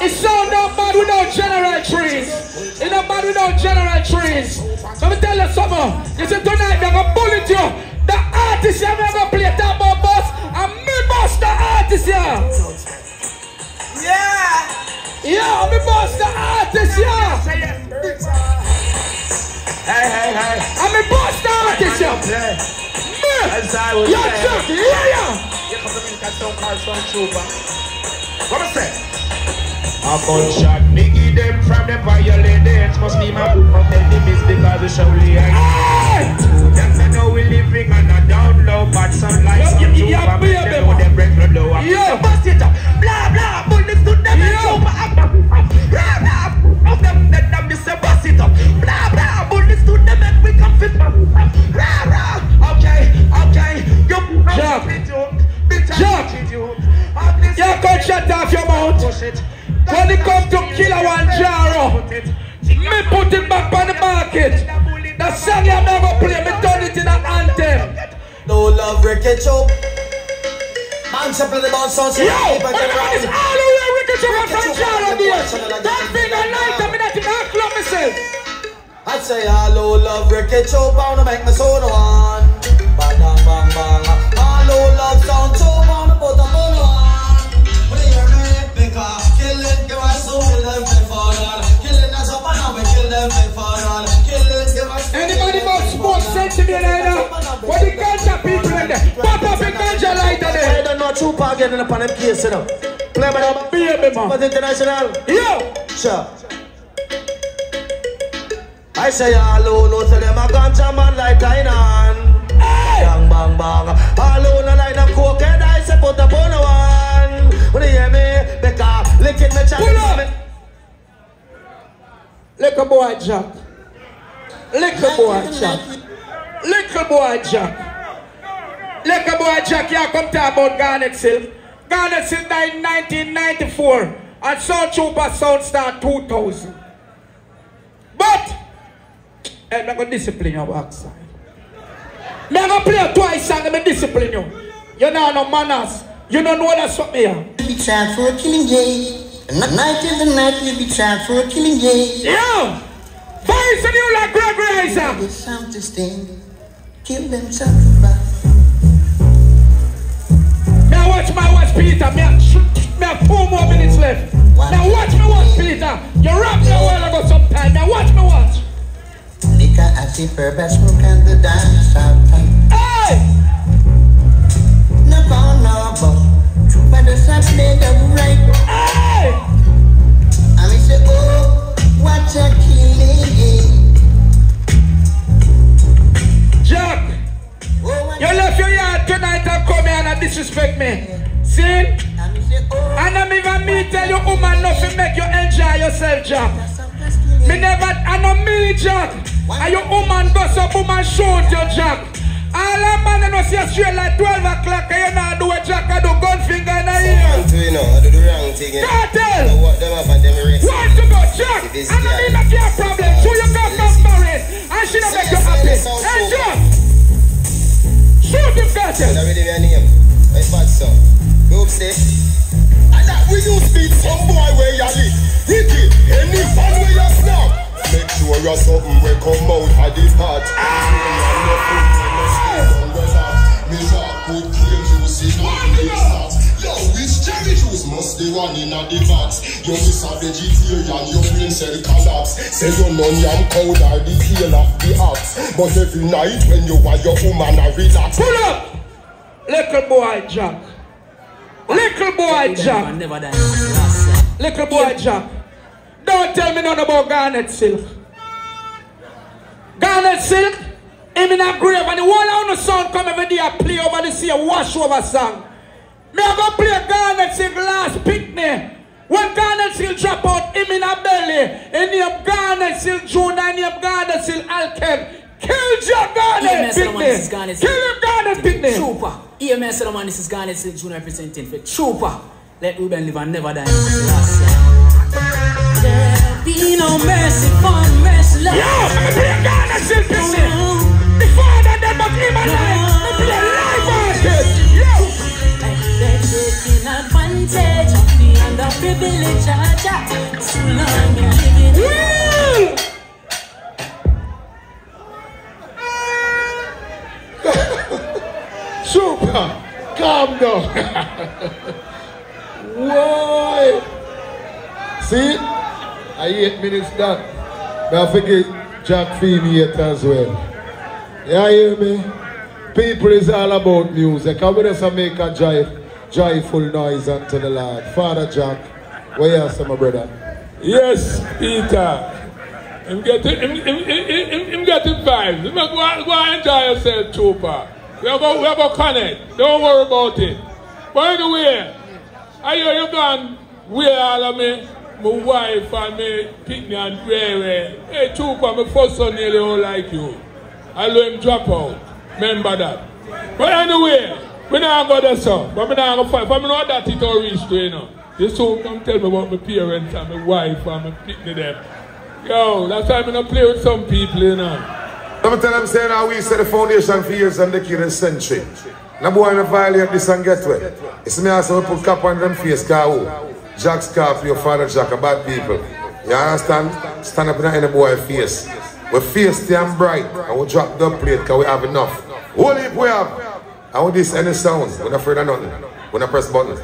It sound not bad without general trees. It's not bad without general trees. Let me tell you something. You see tonight they're gonna bullet you. The artist here never gonna play that about boss. And me boss the artist here. Yeah. Yeah, me boss the artist here. Hey, hey, hey. I'm boss the artist here. As I was Yo, saying. Yeah, yeah. Here comes the Dominican Sound called Sound Trooper. What I say? A gunshot, nigga them from the violence. Must be my book of enemies because we show the Them they know we living on a down low But some trooper yeah, Make baby, them know them break the low Yeah. Bust it up, blah blah Bullets to them and trooper Blah blah Of them that them miss a bust it up Blah blah Bullets to them and we come fit. Blah blah Okay, okay. You. Bitch, Jump. Yeah, shut off your mouth. When it comes to killer one jaro, me put it back on the market. The song you never play, me turn it in an anthem. No love wreckage up. Man, simple the bounce sounds Yo, what about this all the way Jumper from Jaro there? That thing a night, I'm not even a club myself. I say hello, love wreckage up. I wanna make my soul one. Bang, bang, bang, bang. Hello, love sound so wanna put a bone Anybody about sports to me like that? What the ganja people in there? Pop up a ganja lighter I there. don't know Tupac getting up on them case, you know. Play by the Baby man. but international. Yo, Sure. I say hello, no tell them a ganja man like Tynan. hey, Bang bang bang. Hello, no like them cokehead. I say put up on one. When you hear me, Becca, lick it, me chat. Pull up. Little boy Jack. Little boy Jack. Little boy Jack. Little boy Jack, yeah, come talk about Garnet Silk. Garnet Silk died in 1994 and Sound Trooper Sound Star 2000. But, eh, I'm not going to discipline your backside. Me I'm going to play twice and I'm going to discipline you. You know no manners. You don't know that's what me are. be tried for a killing, yeah. Night in the night, we'll be tried for a killing, yeah. Yo! Voice and you like Greg Riser. Get some to sting, kill them sacrifice. Now watch my watch Peter. Me have, me have four more minutes left. Now watch me watch Peter. You rap me a while ago sometime. Now watch me watch. Liquor, acid, herb, and smoke, and the dance out. Hey! No bone, no bone. True by the Saturday, double right. Hey! Disrespect me. See? And come here and I disrespect me say, oh, And I'm even me tell you woman nothing make you enjoy yourself, Jack. Me never, I know me, Jack. And your woman goes up, woman shoot you, Jack. All a man know see you straight like 12 o'clock and you not do a Jack, I do gun finger in the ear. you know, I do the wrong thing. You know. Cartel! What them up and them rest. Want to go, Jack? And I mean not your problem. So you come from married and she don't make you happy. Hey, Jack! Shoot him, Cartel! That really be a name. Hey, bad son. Go upstairs. And that we use beat some boy where you live. Ricky, any fan where you snap. Make sure you're something will come out of the pot. Ah! Me good cream the a? Vegetarian, your brain cell collapse. Say you none yam the tail of the. But every night when you are your woman a relax. Pull up! Little boy, Jack. Little boy, Jack. Little boy, Jack. Don't tell me nothing about Garnet Silk. Garnet Silk, him in a grave, and the one on the sound come every day I play over the sea, wash over song. Me I go play a Garnet Silk last picnic. When Garnet Silk drop out, him in a belly, he name Garnet Silk June, and name Garnet Silk Alkem. Kill Jack Garnet EMS Solomon, this is picnic. Kill him Garnet picnic. Trooper. EMS Solomon, this is Garnet Silk Junior representing for Trooper. Let Ruben live and never die. Last year. There be no mercy for mercy. Yo, I'm play Garnet Silk picnic. The father them but him alive. I'm play live artist. Yo. They're taking advantage of the underprivileged. Jah Jah. So long been living. Super, calm down. Why? See, I eight minutes done. Now forget Jack Feeney yet as well. Yeah, hear me? People is all about music. I will just make a joy, joyful noise unto the Lord. Father Jack, where you are, my brother? Yes, Peter. Him get it, him, him, him, him, him get it vibes. Him go, go enjoy yourself, Trooper. We are going, we going to connect. Don't worry about it. By the way, I hear you gone where all of me, my wife and me, picnic and Ray Hey, Trooper, my first son nearly all like you. I let him drop out. Remember that. But anyway, we not go there, sir. But we not go fight. But I know that it all reached to, you know. You soon come tell me about my parents and my wife and my picnic them. Yo, that's why I'm going to play with some people, you know. Let me tell them saying how we set the foundation for years and decade and century. No boy wanna violate this and get wet. It's me also we put cap on them face car who? Jack Scarf, your father Jack, bad people. You understand? Stand up in any boy face. We face damn bright and we drop the plate because we have enough. What if we have? And with this any sound, we're not afraid of nothing. We're not press button.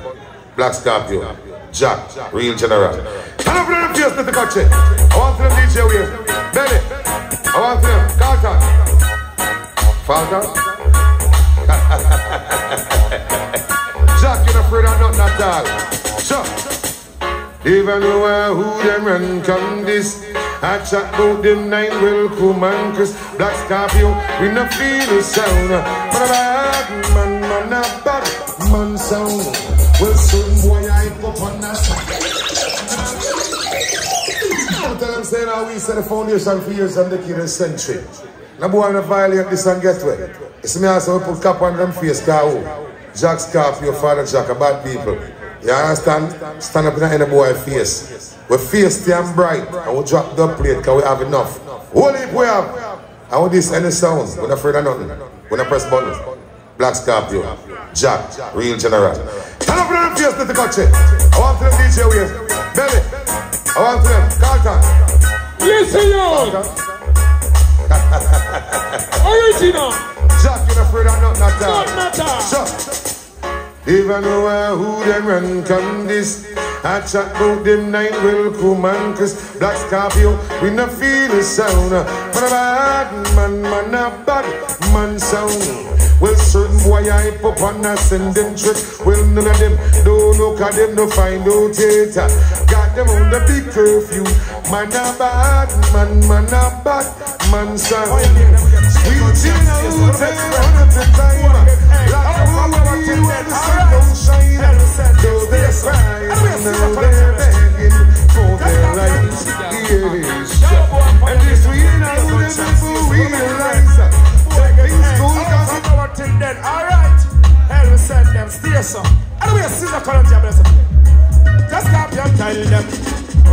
Black Scorpio, Jack, real general. Stand up in the face, let the. I want them DJ Wave. Benny. I want them. Carlton. Falcon. Jack, you're not afraid of nothing at all. Sure. Even though who them run come this I chat about them nine welcome and Chris Black Scorpio We not feel the sound. But a bad man, man a bad man sound. Well some boy I up on that I'm saying how we set the foundation for years and decade and century. No boy wanna violate this and get wet It's me also we put cap on them face car who Jack Scorpio, father Jack, a bad people. You understand? Stand up in any boy face. We face damn bright and we drop the plate because we have enough. What if we have? And with this any sound, we're not afraid of nothing. We're not press buttons. Black Scorpio, Jack, real general. Stand up in the face, little coach. I want them DJ Wave. Belly. I want them. Carlton. Listen, yo. Original. Jack, you're not afraid of nothing at all. Not matter. Sure. Even I who them run come this I chat about them nine welcome and Chris Black Scorpio We not feel the sound But a bad man, man a bad man sound Well certain boy I up on a send them trick Well none of them don't look at them no find out yet Got them on the big curfew Man a bad man, man a bad man sound Sweet in out there one at a time Like a when the sun don't shine For their Yes And this we till then. Hell, we send them. And we see the current job, bless Just stop your tell them.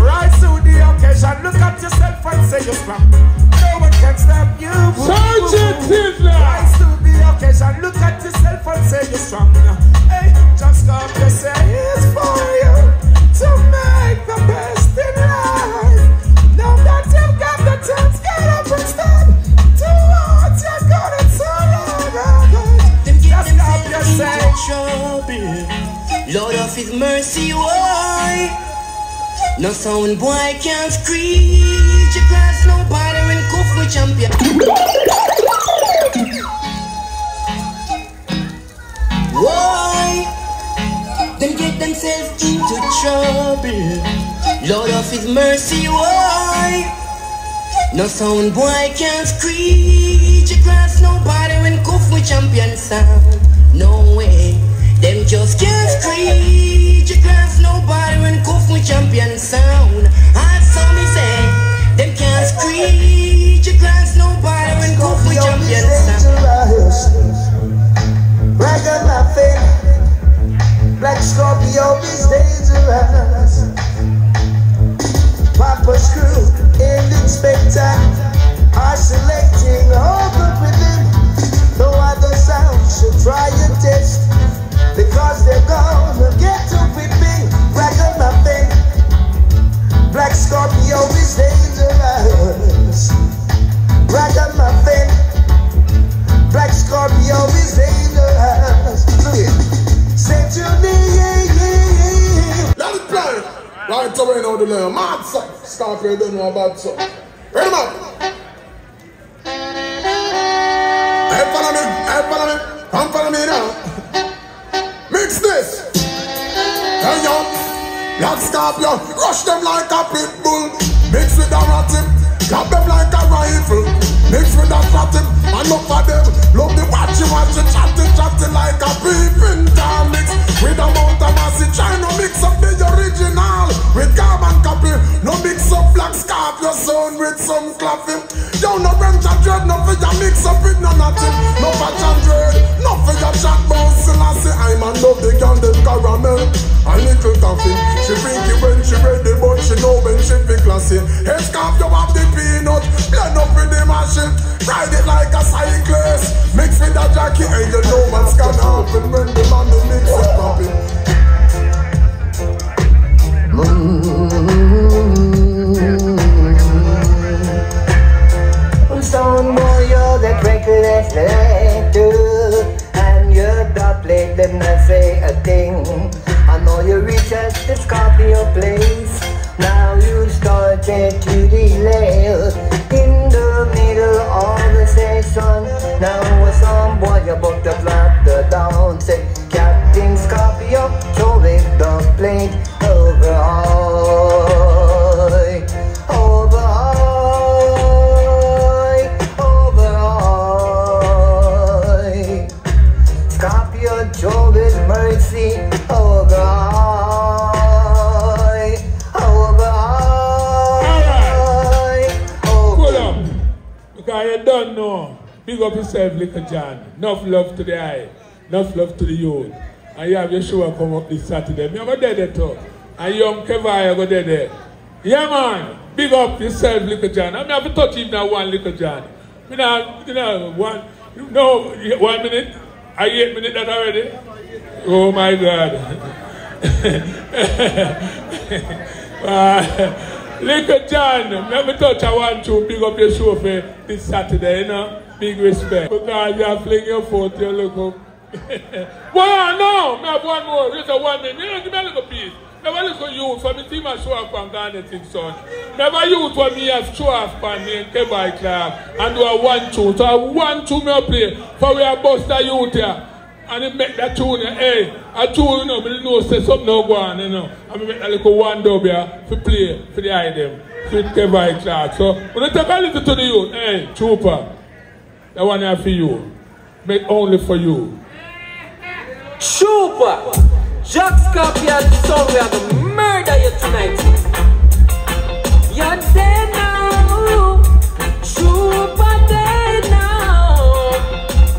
Rise to the occasion, look at yourself and say you're strong. No one can stop you. Sergeant Hitler. Rise to the occasion, look at yourself and say you're strong. Hey, just stop your say it's for you to make the best in life. Now that you've got the chance, get up and start. Do what you're gonna do. Just stop your say. trouble. Lord of His mercy, why? No sound boy can't screech across no border and cuff with champion. Why? Them get themselves into trouble. Lord of His mercy, why? No sound boy can't screech across no border and cuff with champion sound. No way. Them just can't screech across no border and cuff with champion sound. I saw me say, them can't screech across no border and cuff with champion sound. Ragamuffin, Black Scorpio is dangerous. Papa Screw and Inspector are selecting all the rhythm. No other sound should try and test because they're gonna get to. Ragamuffin, Black Scorpio is dangerous. Black on my fin. Black Scorpio is dangerous. Look it. Say to me. Let it play. Right away all the little mad stuff. Scorpio don't know about so. Ready man. Hey follow me. Hey follow me. Come follow me now. Mix this. Hey yo. Black Scorpio. Rush them like a pit bull. Mix with a rattim. Clap them like a rifle. Mix with a flattim. And look for them. Love the watching, watching, chatting, chatting like a peeping down mix. With a mount of massive. Try no mix up the original. With carbon copy. No mix up Black Scorpio sound with some clapping. Yo, no Rent a dread. No for your mix up with no nothing. No fashion dread. No for your chat bounce. And I say I'm a love the girl them caramel. A little coffee. She freaky when she ready, but she know when she be classy. Head scarf, you have the peanut. Blend up with the machine. Ride it like a cyclist. Mix with a jockey, and you know what's gonna happen when the man the mix popping. Boy, mm-hmm. you're reckless letter And your top let them not say a thing I know you reach at the Scorpio place now you started to delay in the middle of the session. Now somebody about to flap the down say Captain's copy of so the plate over Overhaul. Copy your job with mercy. Oh, Big up yourself, Little John. Enough love to the eye. Enough love to the youth. And you have your show come up this Saturday. Me have a dead too. And young you go there there. Yeah, man. Big up yourself, Little John. I mean, have to touch now, one Little John. Me now, you know, one, no, one minute. I eight minute that already. Oh my God. uh, Little John, let me touch I want to big up your show for this Saturday, you know. Big respect. Because you are flinging your foot, you look up. well, no, I have one more. Just a one minute. You give me a little piece. Never little youth for me see my show up on Ghana thing, son. Never youth for me have show up on me and Kebai Club and do a one two. So I one two me play for we are Buster youth here. And he make that tune, hey, I tune, you know, but you know, say something no go on, you know. And we make that little one dub here to play for the item, for Kebai Clark. So, when I take a little to the youth, hey, Trooper, that one here for you. Make only for you. Trooper! Jack Scorpion song, we are gonna murder you tonight. You're dead now. Trooper dead now.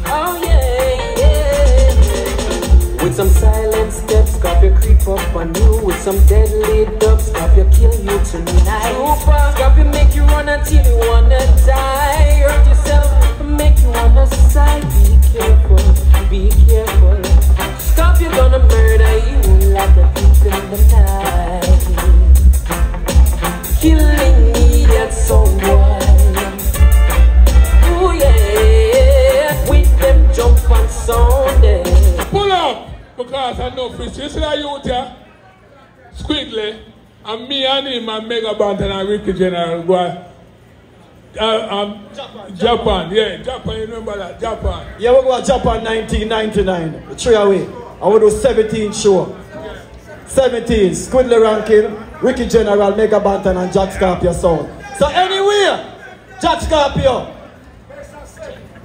Oh yeah, yeah. With some silent steps, Scorpio creep up on you. With some deadly dubs, Scorpio kill you tonight. Trooper, Scorpio make you run until you wanna die. Be careful, be careful. Stop, you're gonna murder you like a thief in the night. Killing me, that's so. Ooh yeah, with them Sunday. Pull up! Because I know fish. You see that youth here? And me and him and Mega Banton and Ricky General go uh, um, Japan. yeah, Japan, you remember that? Japan. Yeah, we go to Japan 1999, three away. I will do 17 show. 17, Squidly Rankin, Ricky General, Mega Banton, and Jack Scorpio Sound. So anywhere, Jack Scorpio.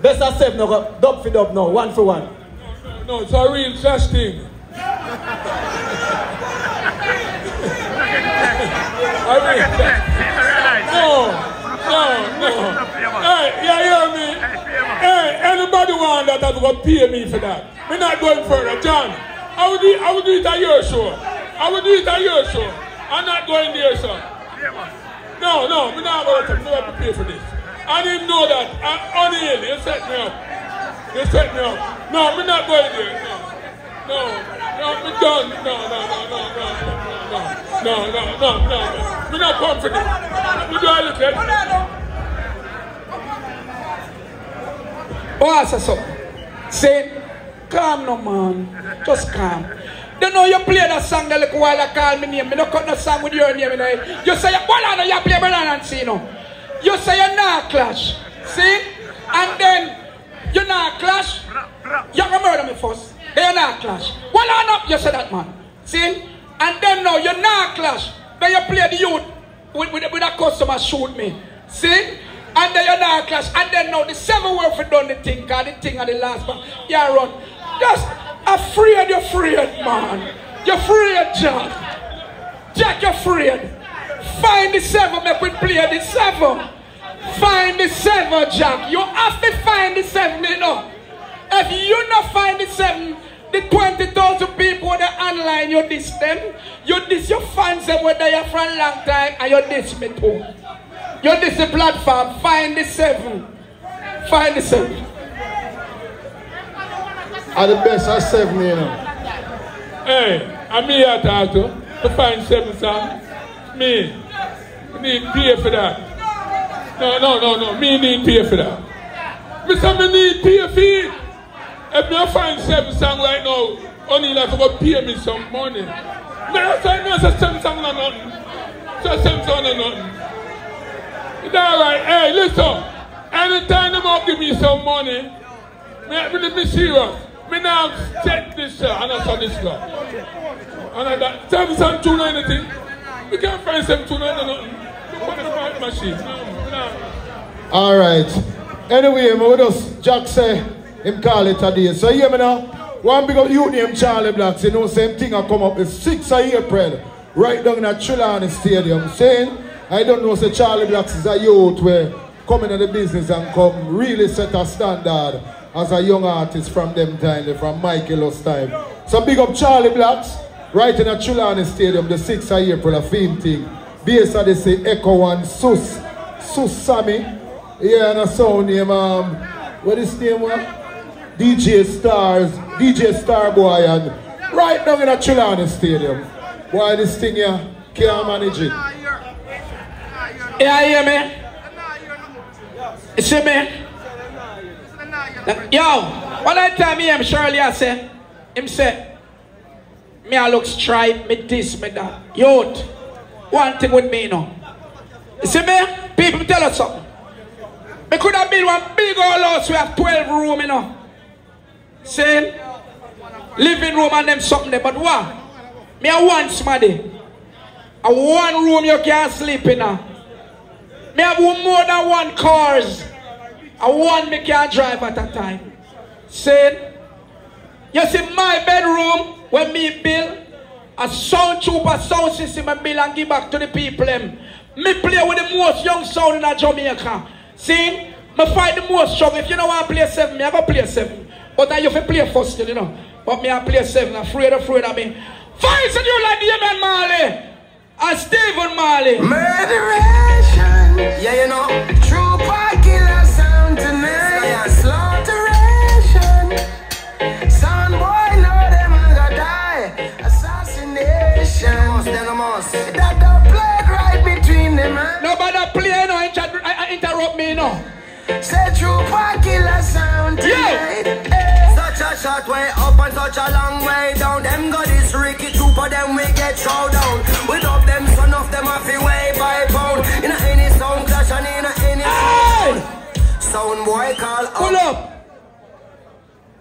Best of seven, no, go dub for dub now, one for one. No, it's a real trash thing. I mean, no, no, no. Hey, you hear me? Hey, anybody want that, I'm going to pay me for that. We're not going further. John, I will do, I will do it at your show. I will do it at your show. I'm not going there, sir. No, no, we're not going to have to pay for this. I didn't know that. I, O'Neill, you set me up. You set me up. No, we're not going there. No, no, no, we're done. No, no, no, no, no, no, no, no, no, no. We're not for this. We do all the Oh, I say so. Say, calm no man. Just calm. Don't know you play that song the little while I call me name. Me no cut no song with your name it. You say, well, I know you play Bernard and see, no. You say you're not clash. See? And then you're not clash. You're gonna murder me first. Then you're not clash. Well, I know you say that, man. See? And then now you're not clash. Then you play the youth with, with, with a customer shoot me. See? And then you're not clash. And then now the seven work for done the thing, cause the thing at the last one. You run. Just afraid, you're afraid, man. You're afraid, Jack. Jack, you're afraid. Find the seven, make we play the seven. Find the seven, Jack. You have to find the seven, you know. If you not find the seven, the 20,000 people that online, you diss them. You diss your fans them whether you're from a long time and you diss me too. You diss the platform. Find the seven. Find the seven. Are the best at seven, you know. Hey, I'm here to to. Find seven songs. Me. Me need pay for that. No, no, no, no. Me need pay for that. Me say me need pay for it. If me find seven songs right now, only like go pay me some money. Me not say me say seven songs or nothing. Say seven songs or nothing. It's alright. Hey, listen. Anytime them up give me some money, me really be serious. Me now check this uh, and I saw this guy. And I got seven son tune or anything. We can't find seven tune or nothing. No, no. All right. Anyway, me with us, Jack say, him call it a day. So hear me now. One big up you name Charly Blacks. You know, same thing I come up with 6th of April. Right down in at Trelawny Stadium. Saying, I don't know, say Charly Blacks is a youth where come into the business and come really set a standard as a young artist from them time, from Michael's time. So big up Charly Blacks, right in at Trelawny Stadium, the 6th of April, a film thing. On they say Echo One Sus, Sus Sammy. Yeah, and a sound name, um, what is his name was? DJ Stars, DJ Starboy, and right down in a Trelawny Stadium. Why this thing here can't manage it? Yeah, hear me? You see me? Yo, one time me him Shirley I say, him say, me I look stripe, me this, me that. Youth, one thing with me you know. You see me? People tell us something. We could have built one big old house, we have 12 room, you know. See? Living room and them something there, but what? Me I want somebody. A one room you can't sleep in. Uh. Me have one more than one cars. A one me can't drive at a time. Saying, you see my bedroom when me build a sound trooper sound system and build and give back to the people them. Me play with the most young sound in a Jamaica. See, me fight the most strong. If you don't want to play seven, me I go play seven. But I have to play first, you know. But me I play seven. Afraid, afraid of me. Fight and you like Damian Marley and Stephen Marley. Murderation, yeah, you know. True part killer sound tonight. Yeah, slaughteration. Son boy, know them a gonna die. Assassination. That the blood right between them, man. Nobody play no inter- I, I interrupt me no. Say true part killer sound tonight. Yeah. Such a short way up and such a long way down. Them got this Ricky Trooper, them we get throw down. Without them, son of them off the way by pound. In a any sound clash and in a any sound. Sound boy call up. Pull up.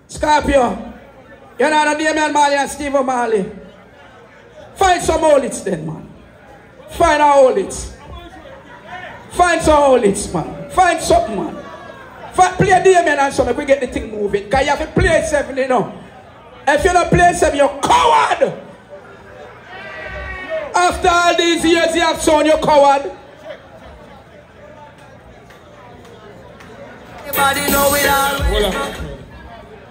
Scorpio. You're not a Damian Marley and Stephen Marley. Find some holids then, man. Find our holids. Find some holids, man. Find something, man. Find, play Damian and some if we get the thing moving. Because you have to play seven, you know. If you don't play seven, you're coward. After all these years you have shown you're coward. Everybody know it all. Hold on.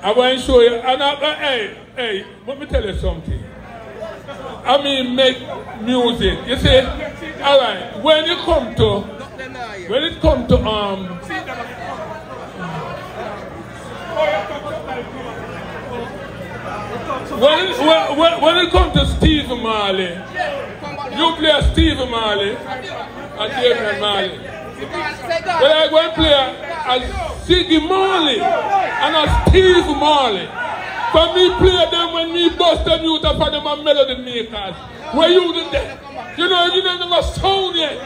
I want to show you. And I, uh, hey, hey, let me tell you something. I mean, make music. You see, all right. When you come to, when it come to um, when when when, when it come to Steve Marley, you play Steve Marley and David Marley. But I go and play as Ziggy Marley and as Steve Marley. For me play them when me bust them youth up on them and melody makers. Where you did that? You know, you don't never sound yet.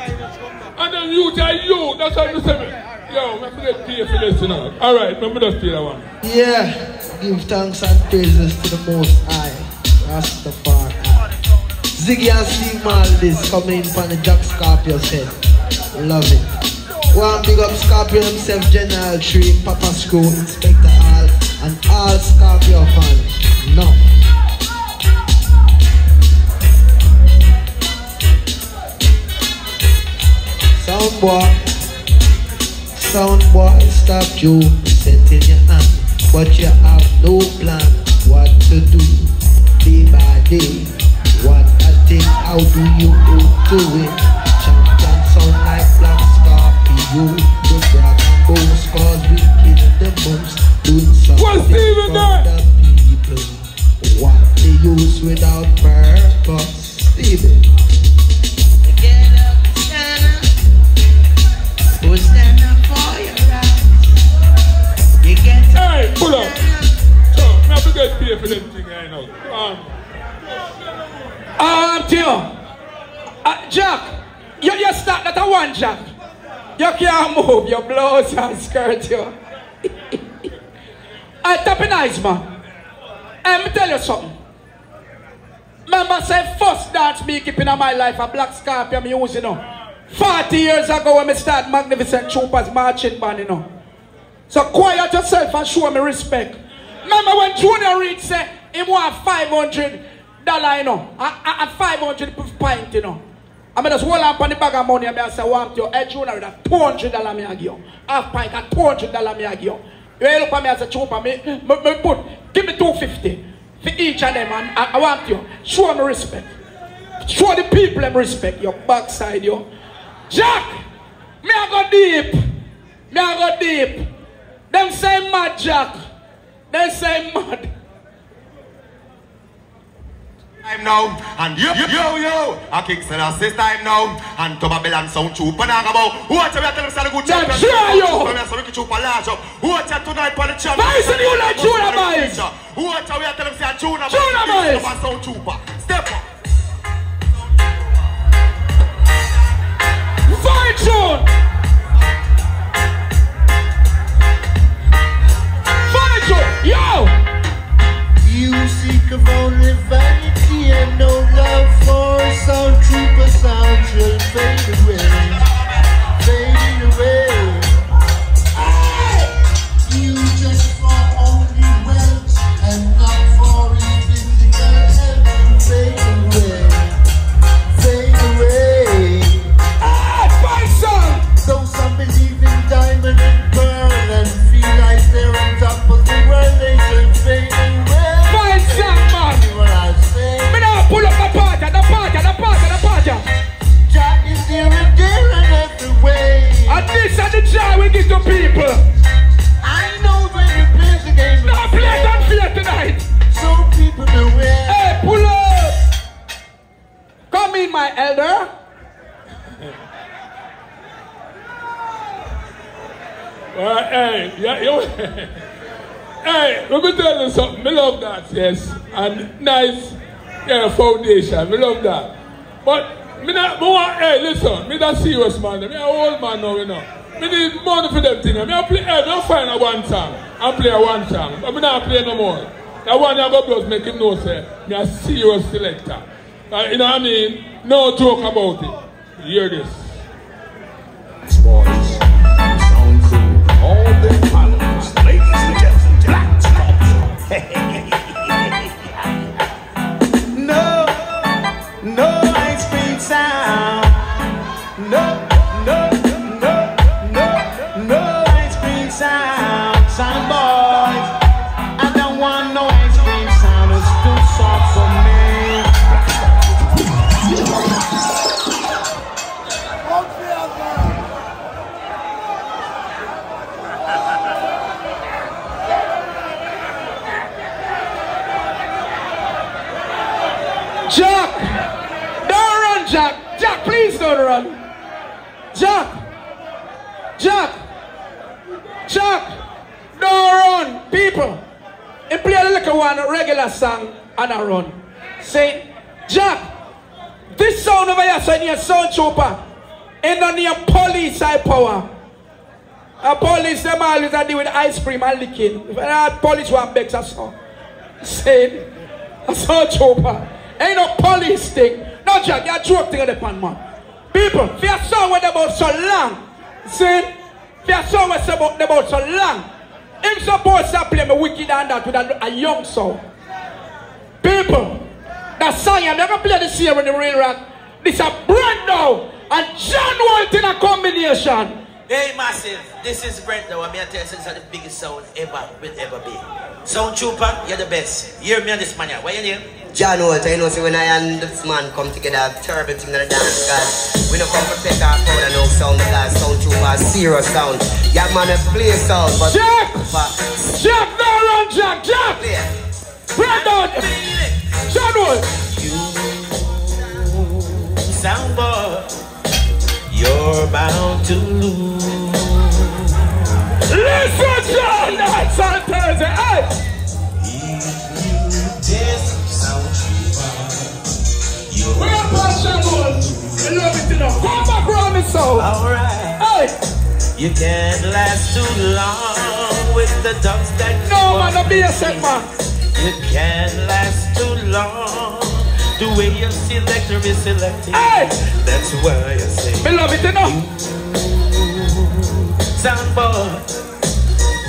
And then youth are you. That's what you say. Yo, I'm going to pay for this, you know. All right, let me just play that one. Yeah, give thanks and praises to the Most High, Rastafari. Ziggy and Steve Maldis coming in from the Jack Scorpio's head. Love it. One big up Scorpio himself, General Tree, Papa Screw, Inspector All, and all Scorpio fans. No. Sound boy, sound boy, stop you, set in your hand, but you have no plan what to do day by day. What a thing, how do you do it? Champion sound like Black Scorpio, the brag and boast, What's Steven for there? the people. What they use without purpose, Steven. Who's stand up for your rights? You get Hey, pull up. So, I'm going get paid for them thing right now. Um, Um, Tio. Uh, Jack, you, you start that a one, Jack. You can't move your blouse and skirt, you. I tapping eyes, man. Let me tell you something. Remember, say first dance me keeping in my life, a black scorpion me use, you know. 40 years ago when me start Magnificent Troopers marching band, you know. So quiet yourself and show me respect. Remember when Junior Reid said he want 500 dollar, you know, a, a, a 500 pint, you know. I mean, just hold up on the bag of money and I say, want you, hey, Junior, that 200 dollar me I give you. Half pint, a 200 dollar me I give you. You at me as a trooper, me, me, me put, give me 250 for each of them and I, I want you, show me respect. Show the people them respect, your backside, yo. Jack, me I go deep. Me I go deep. Them say mad, Jack. They say mad. Time now, and yo, yo, yo, yo, a Kingston assist time now, and to Babylon sound troop, and I'm about, watch out, tell them say the good champion, try yo. I say Ricky Troop a large up, watch out tonight for the champion, Boys, and you like Junior boys. watch are tell them say a Junior Junior boys. boys, sound trooper, step up. Fine tune. Foundation. Me love that. But me not, me want, hey, listen, me that serious man. Me a old man now, you know. Me need money for them things. Me a play, hey, me a find a one song. I play a one song. But me not play no more. That one you go just make him know, say, me a serious selector. Uh, you know what I mean? No joke about it. Hear this. Deal with ice cream and. If a police want bex a sound. Say, a sound trooper. Ain't no police thing. No, Jack, you joke thing pan, man. People, if your song went about so long, see, if your song was about, about so long, him supposed to play me wicked and that with a, a young soul. People, that song I'm never play this year in the real rock. This a brand new and John Holt in a combination. Hey, massive. This is Brent now. I'm here to tell you this is the biggest sound ever will ever be. Sound Trooper, you're the best. Hear me on this man here. What your name? John Holt, I know, see, when I and this man come together, terrible thing in the dance, because we don't come to take our crowd and no sound, because sound trooper, serious sound. Yeah, man, a play sound, but... Jack! But, Jack, no run, Jack, Jack! Brand down! John Holt! Sound boy, you're bound to lose. Listen, John! That's on Thursday, hey! We're up on John Holt. I love it, you know. Come back round the sound. Alright. Hey! You can't last too long with the dogs that No, man, don't be a set, man. You can't last too long. The way your selector is selecting. Hey! That's why I say. Me love it, you know. Sound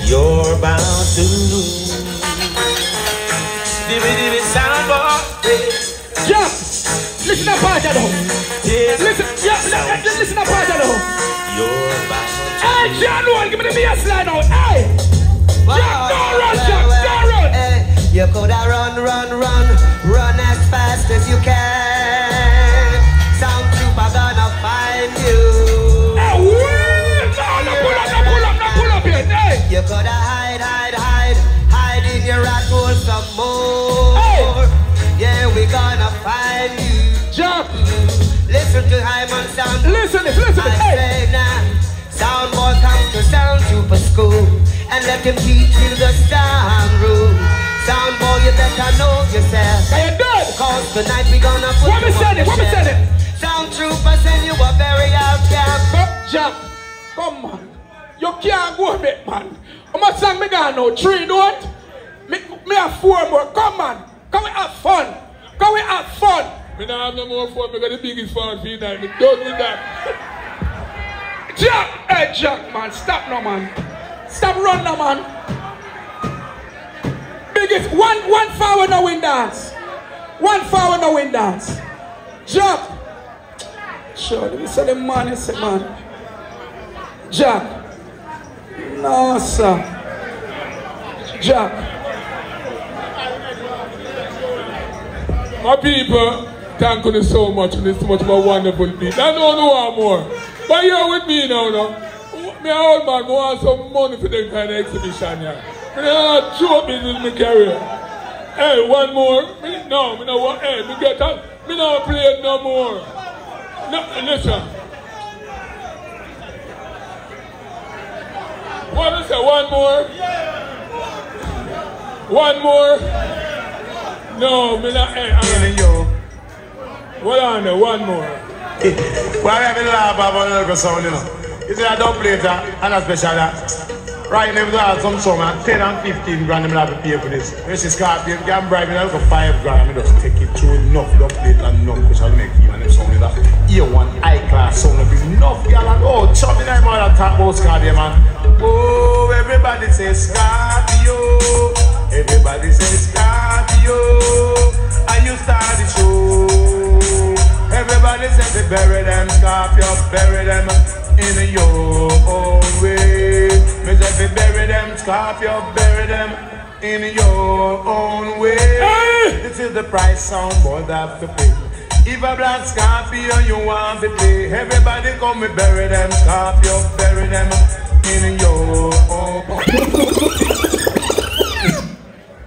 you're bound to lose. Dibby dibby sound boy. Jack, listen to of though. Listen, yeah, li- li- listen to of though. You're bound Hey, John Holt, give me the bass line now. Hey! Run, Jack, don't run! You coulda run, run, run, run as fast as you can. Sound trooper gonna find you. Eh, hey, wait! No, no, pull up, no, pull up, no, pull up here. Hey! You coulda hide, hide, hide, hide in your rat hole some more. Hey. Yeah, we gonna find you. Jack! Listen to Hyman sound. Listen, listen, I hey. now, uh, sound boy come to sound trooper school and let him teach you the sound rule. Sound boy, you better know yourself. Are you good? Cause tonight we gonna put What me you said on it, the what me shelf. said it? Sound trooper send you a very out camp. Jack, come on. You can't go back, man. How much song me got now? Three, don't? Me, me have four more. Come on. Come we have fun. Come we have fun. Me not have no more fun. Me got the biggest fun for you now. Me done with that. Jack, hey Jack, man, stop now, man. Stop run now, man. Biggest one, one forward no win dance. One forward no win dance. Jack. Sure, let me say the man, say man. Jack. No, sir. Jack. My people, thank you so much for this much of a wonderful beat. I don't know more. But you're with me now, no? Me old man, I want some money for the kind of exhibition, yeah. Me not joke business in my career. Hey, one more. Me, no, me no want, hey, me get up. Me not play it no more. No, listen. What is it? One more? One more? No, me not. Hey, I'm in yo. What on there? One more. I have a laugh about a little sound, you know. You see, I don't play that, and a special that. Right now, we have some song, uh, 10 and 15 grand, I'm have to pay for this. When she Scorpion, can bribe me, I look at 5 grand, I'm just take it through enough, it and enough, which I'll make you and them sound with that. Ear one, high class sound, will be enough, girl, and oh, chop in man, that talk about Scorpion, man. Oh, everybody say Scorpio, everybody say Scorpio, and you start the show. Everybody say they bury them, Scorpio, bury them in your own way. Me say they bury them, Scorpio, bury them in your own way. This is the price sound boy have to pay. If a black Scorpio you want to play, everybody come and bury them, Scorpio, bury them in your own.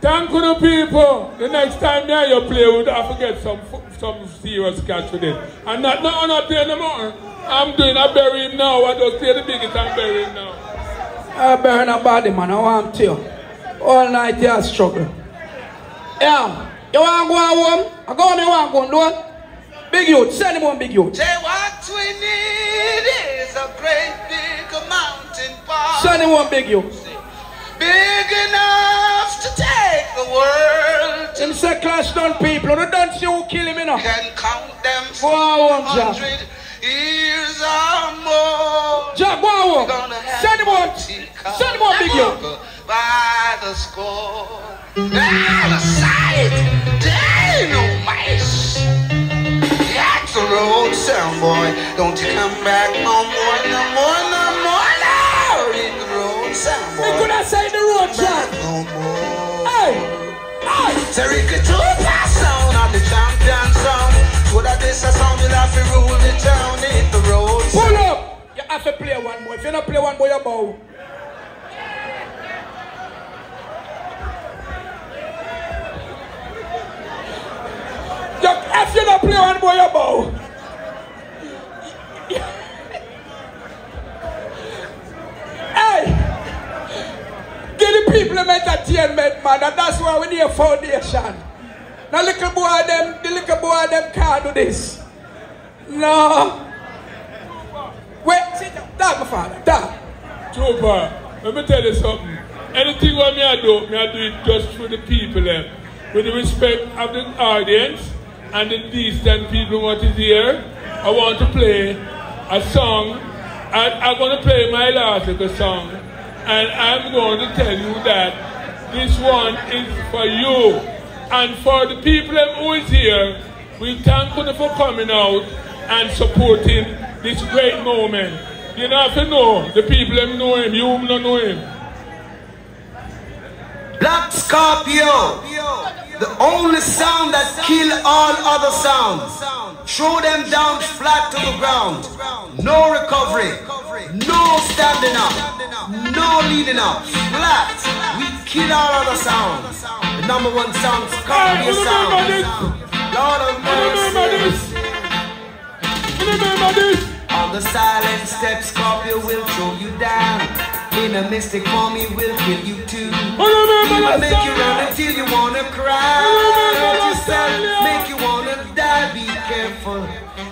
Thank you, the people. The next time there you play, we'll have to get some some serious catch with it. And not no, I'm not playing no more. I'm doing I bury him now. I just play the biggest and bury him now. Ah, I burn a body, man. I want to. All night you struggle. Yeah. You You want to go home? I go home, you want to go home, Big youth, send him one big youth. Say what we need is a great big mountain park. Send him one big youth. Big enough to take the world. Him say clash down people. No don't see who kill him, you know. Can count them on, Jack. hundred years or more. Jack, on. Send him one. Send him one big youth. by the score. Out of sight, dynamite. That's the road, sound boy. Don't you come back no more, no more, no boy. He could have said the road, Jack. No more. Hey, hey. Terika Tupa sound of the champion sound. So that this a sound you'll have to rule the town, hit the road. Pull up. You have to play one more. If you don't play one more, you bow. And that's why we need a foundation. Now, little boy, them, the little boy, them can't do this. No. Wait, sit down. Dog, my father. Dog. Trooper, let me tell you something. Anything what me I do, me I do it just for the people them. With the respect of the audience and the decent people what is here, I want to play a song. And I'm going to play my last little song. And I'm going to tell you that this one is for you. And for the people who is here, we thank you for coming out and supporting this great moment. You know, have to know the people them know him, you don't know him. Black Scorpio, the only sound that kill all other sounds. Throw them down flat to the ground. No recovery, no standing up, no leading up. Flat. We kill all other sounds. The number one sound, Scorpio sound. Lord of mercy. On the silent step, Scorpio will throw you down. In a mystic form, he will kill you too. He will make you run until you wanna cry. Hurt yourself, make you wanna die. Be careful,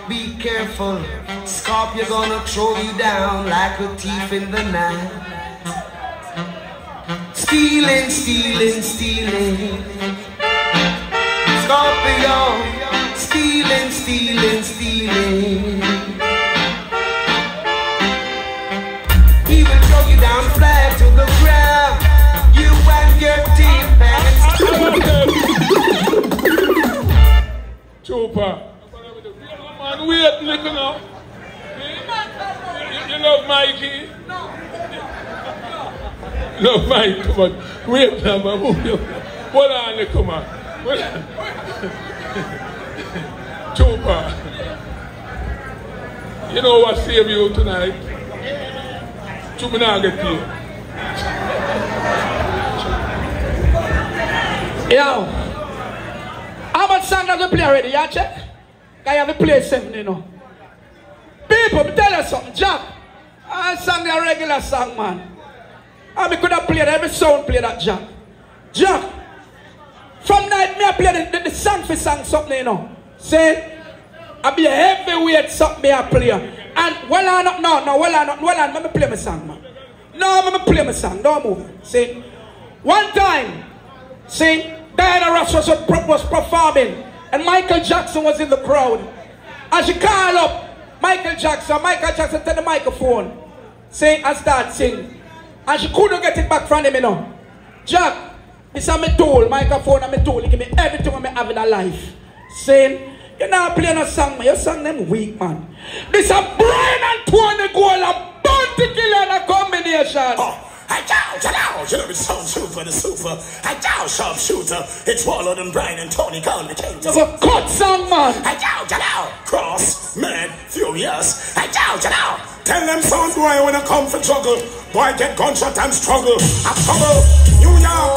be careful. Scorpio gonna throw you down like a thief in the night. Stealing, stealing, stealing. Scorpio, stealing, stealing, stealing. He will throw you down flat to the ground. You and your team Trooper. Man, wait, look now. You, you love Mikey? Love Mikey, but wait now, man. Your- Hold on, come on. Hold on. Trooper. You know what saved you tonight? Trooper now get paid. Yo. How much song have you play already? You check? I have to play seven, you know. People, tell you something, Jack. Ah, I sang a regular song, man. And we could have played every sound play that Jack. Jack. From night me I play the, the, the song for song something, you know. Say, I be a heavyweight something me I play. And well I not no, no, well I not, well I let me play my song, man. No, me play my song, don't move. See, one time, see, Diana Ross was, was performing, and Michael Jackson was in the crowd. And she call up Michael Jackson, Michael Jackson take the microphone, say and start sing. And she couldn't get it back from him, you know. Jack, this is my tool, microphone and my tool. He give me everything I have in a life. Saying, you're not play no song, man. Your song them weak, man. This a Brian and Tony Gold, a bounty killer a combination. Ah. I down, down, you know it's sound super the super. I down, sharp shooter. It's Waller and Brian and Tony call the king. It's a cut song, man. I down, down, cross, mad, furious. I down, down. Tell them sound boy when I come for trouble. Boy get gunshot and struggle. I trouble. New York,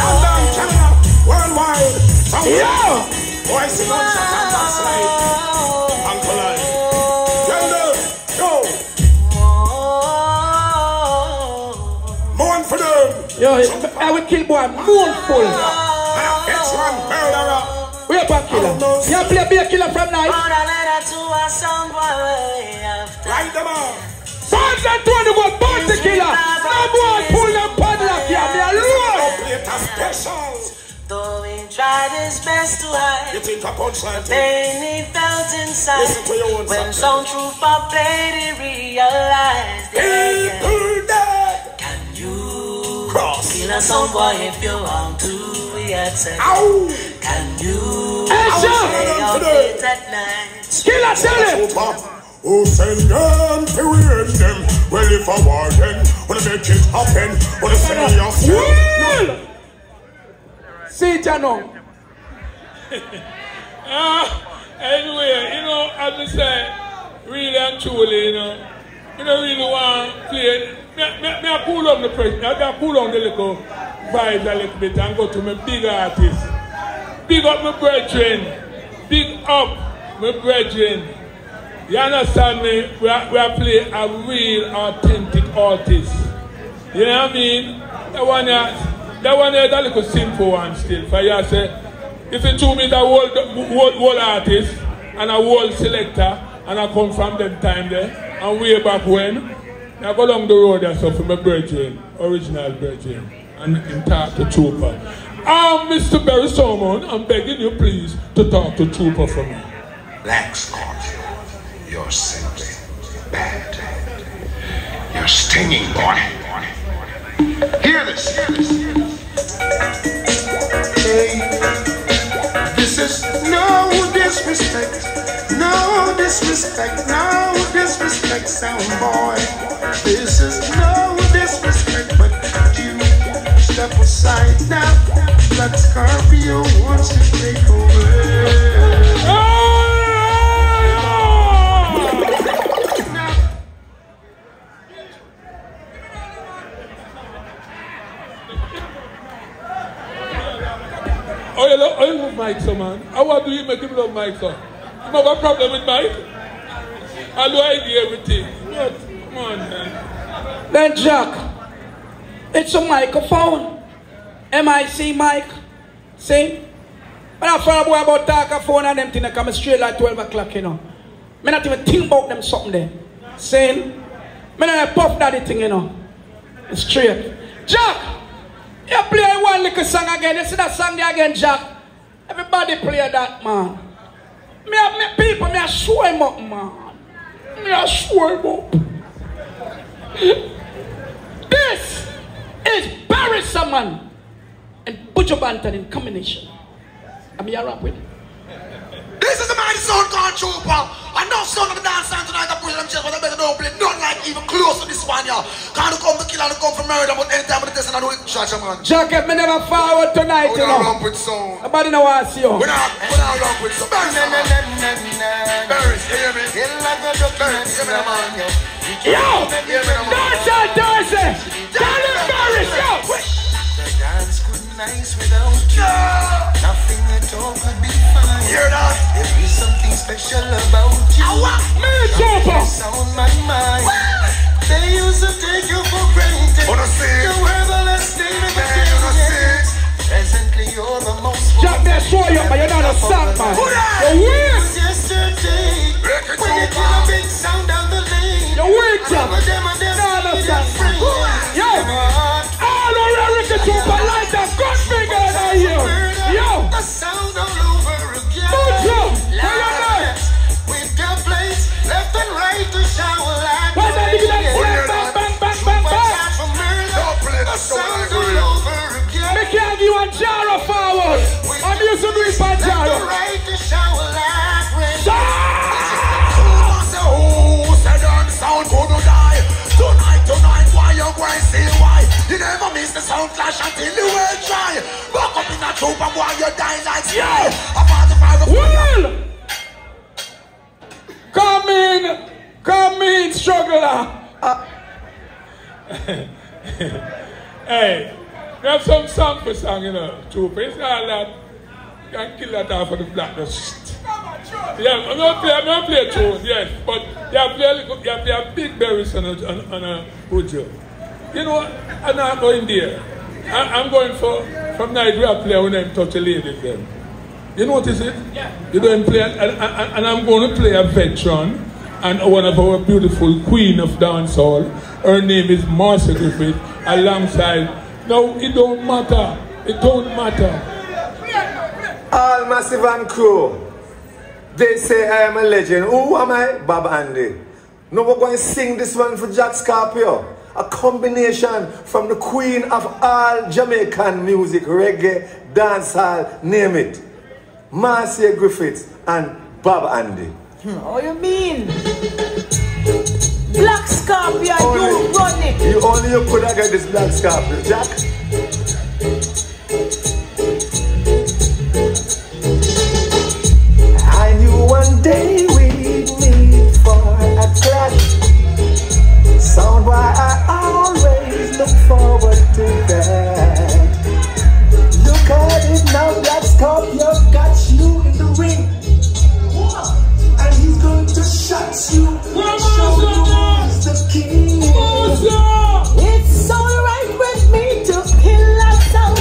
London, Canada, worldwide. Sound Yeah. Boy see gunshot and backslide. Yo, I will kill boy mournful. It's one Wait for killer. You play be a killer from night. On a letter to a song way after. Right them out. Fans and Tony go bounty killer. No boy pull them padlock here. Me alone. Play it a. Though he tried his best to hide You think a punchline the pain he felt inside. Listen to your own when song. some trooper played, he realized. Yeah, yeah. Can you Cross. a sound boy if you want to? We had. Ow. Can you Hey, stay Sean. up late at night? Killer tell him. Who send them to win them? Well, if I war then, wanna make it happen, wanna send me off. Well. See Jano. Ah, anyway, you know, as I say, really and truly, you know, you don't really want to play. Me, me, me I pull on the press, me I pull on the little vibes a little bit and go to my big artists. Big up my brethren. Big up my brethren. You understand me? We are, we are playing a real authentic artist. You know what I mean? That one here, that one here, that little simple one still. For you say, if you two me the whole, whole, whole artist and a whole selector and I come from them time there and way back when, I go along the road and stuff with my brethren, original brethren, and in talk to Trooper. Um, Mr. Barry Solomon, I'm begging you please to talk to Trooper for me. Black Scorpio, you're simply bad. You're stinging, boy. Hear this, hear this. Hey, this is no disrespect, no disrespect, no disrespect, sound boy. This is no disrespect, but you step aside now. Black Scorpio wants to take over. Mike, so man. How do you make him love Mike, so? You have a problem with Mike? How do I do everything? What? Come on, man. Then Jack. It's a microphone. MIC mic. See? When I a boy about talk a phone and them thing, I come straight like 12 o'clock, you know. Me not even think about them something there. Saying, me not puff daddy thing, you know. Straight. Jack! You play one little song again. You see that song there again, Jack? Everybody play that, man. Me, me people, me a show him up, man. Me a show him up. This is Barry Salmon and Butcher Banton in combination. I'm here rap with. This is the mighty sound called Trooper. I know son of the dance sound tonight. I put them chest, but I better don't play none like even close to this one, y'all. Can't come to kill and come for murder, but anytime with the test and I do it, shut your man. Jacket, me never forward tonight, We you don't know. run with sound. Nobody know what I see you. We not, we're not run with sound. Barry, Barry, you hear me? Barry, you hear me, man? Yo! Hear me, man? Dance on Thursday! Tell him Barry, yo! The nice without you. Nothing at all could be fine. Hear that? There is something special about you. Me, Trooper! Sound my mind. They used to take you for granted. Wanna see? You were the last thing that Man, was. Presently, you're the most. Jack, they show you, but you're not a song, man. You're weird! yesterday Record when you kill a big sound down the lane. You're weird, Jack! Of them are over Ricky Trooper, light a gun finger in the ear. Yo! The sound all over again. Butcher! Where you at? With the plates left and right to shower like Why don't you rain. bang, bang, bang, bang, bang, bang? For murder, Don't play the that song sound like all real. over again. Me can't give you a jar of forward. I'm used to doing for Left and jar. right to shower like rain. Who said them sound gonna die? Tonight, tonight, why you going see why? You never miss the sound clash until you will try. Walk up in a troop and why you die like sky. A 45 of Well! Come in! Come in, struggler! Uh. Hey, you have some song for song, you know, Trooper. It's not that. You can kill that off of the black. Just, yeah, I'm not play, I'm not play tune, yes, but you have play a, little- have play a big berries on a, on, on a. You know what? I'm not going there. I, I'm going for, from Nigeria play when them touch a lady them. You what is it? Yeah. You don't play, and, and, and I'm going to play a veteran and one of our beautiful queen of dancehall. Her name is Marcia Griffith, alongside. No, it don't matter. It don't matter. All Massive and crew. They say I am a legend. Who am I? Bob Andy. No, we're going to sing this one for Jack Scorpio. A combination from the queen of all Jamaican music, reggae, dancehall, name it. Marcia Griffiths and Bob Andy. Oh, you mean? Black Scorpion, Only- you run it. You only you could have get this Black Scorpio, Jack. I knew one day we'd meet for a clash. Look forward to that. Look at it now, Black Scorpio got you in the ring. And he's going to shut you. and Show you who's the king. It's alright with me to kill a sound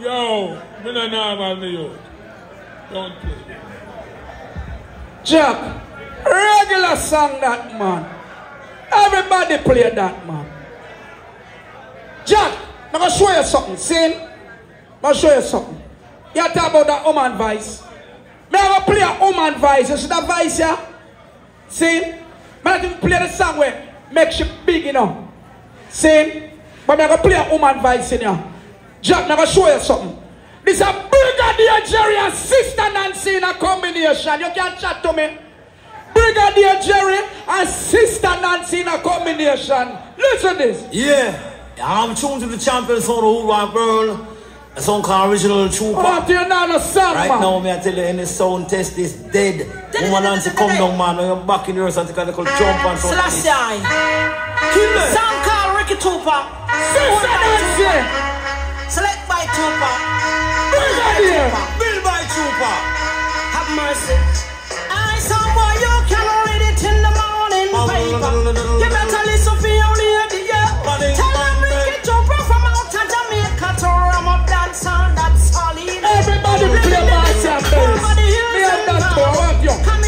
Yo, me no normal me yo. Don't play. Jack, regular song that man. Everybody play that man. Jack, I'm gonna show you something. See? I'm gonna show you something. You talk about that woman voice. Me gonna play a woman voice. You see that voice here? See? Me not even play the song where makes you big, you know. See? But me I gonna play a woman voice in here. Jack, I'm gonna show you something. This is a Brigadier combination. You can't chat to me. Brigadier Jerry and Sister Nancy in a combination. Listen this. Yeah, I'm tuned to the champion song, the whole wide world. A song called Original Trooper. Oh, do you know the song, Right man? now, me I tell you, any sound test is dead. Woman Nancy, come down, man. Now you're back in yours and take a little jump and something. Selassie. Kill it. Song called Ricky Trooper. Sister Nancy. Select by Tupac. Brigadier. Bill by Tupac. Mercy. I saw boy, you can read it in the morning paper. You better listen for your lady, yeah. Tell them Ricky Trooper from out of Jamaica to ram up that sound, that's solid. Everybody play Marcia bass. Me and that boy, what you?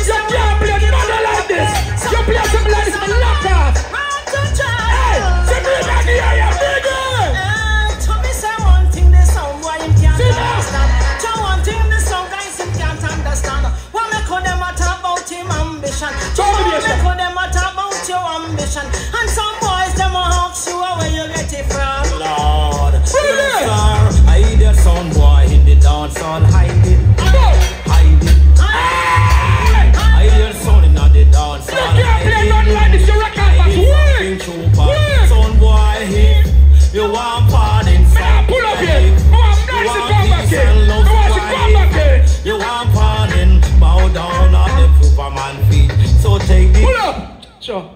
Ambition? What make all them talk about your ambition? And some boys them a ask you where you get it from. Lord, star, hide your son boy in the dance hall, hide Sure.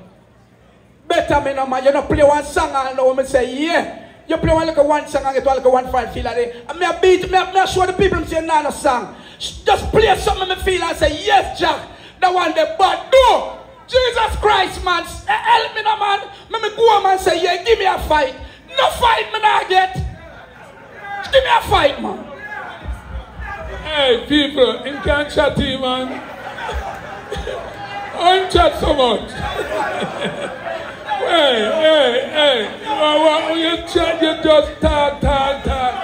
Better me no man. You don't play one song and know me say yeah. You play one like one song and get one like one five feel like it. And me a beat, me a, me a show the people say nah no song. Just play something me feel and say yes Jack. That one the but no. Jesus Christ man. Eh, Help me no man. Me me go man say yeah give me a fight. No fight me not get. Give me a fight man. Hey, people, in can't man. Chat so much. hey, hey, hey. You? You just talk, talk, talk.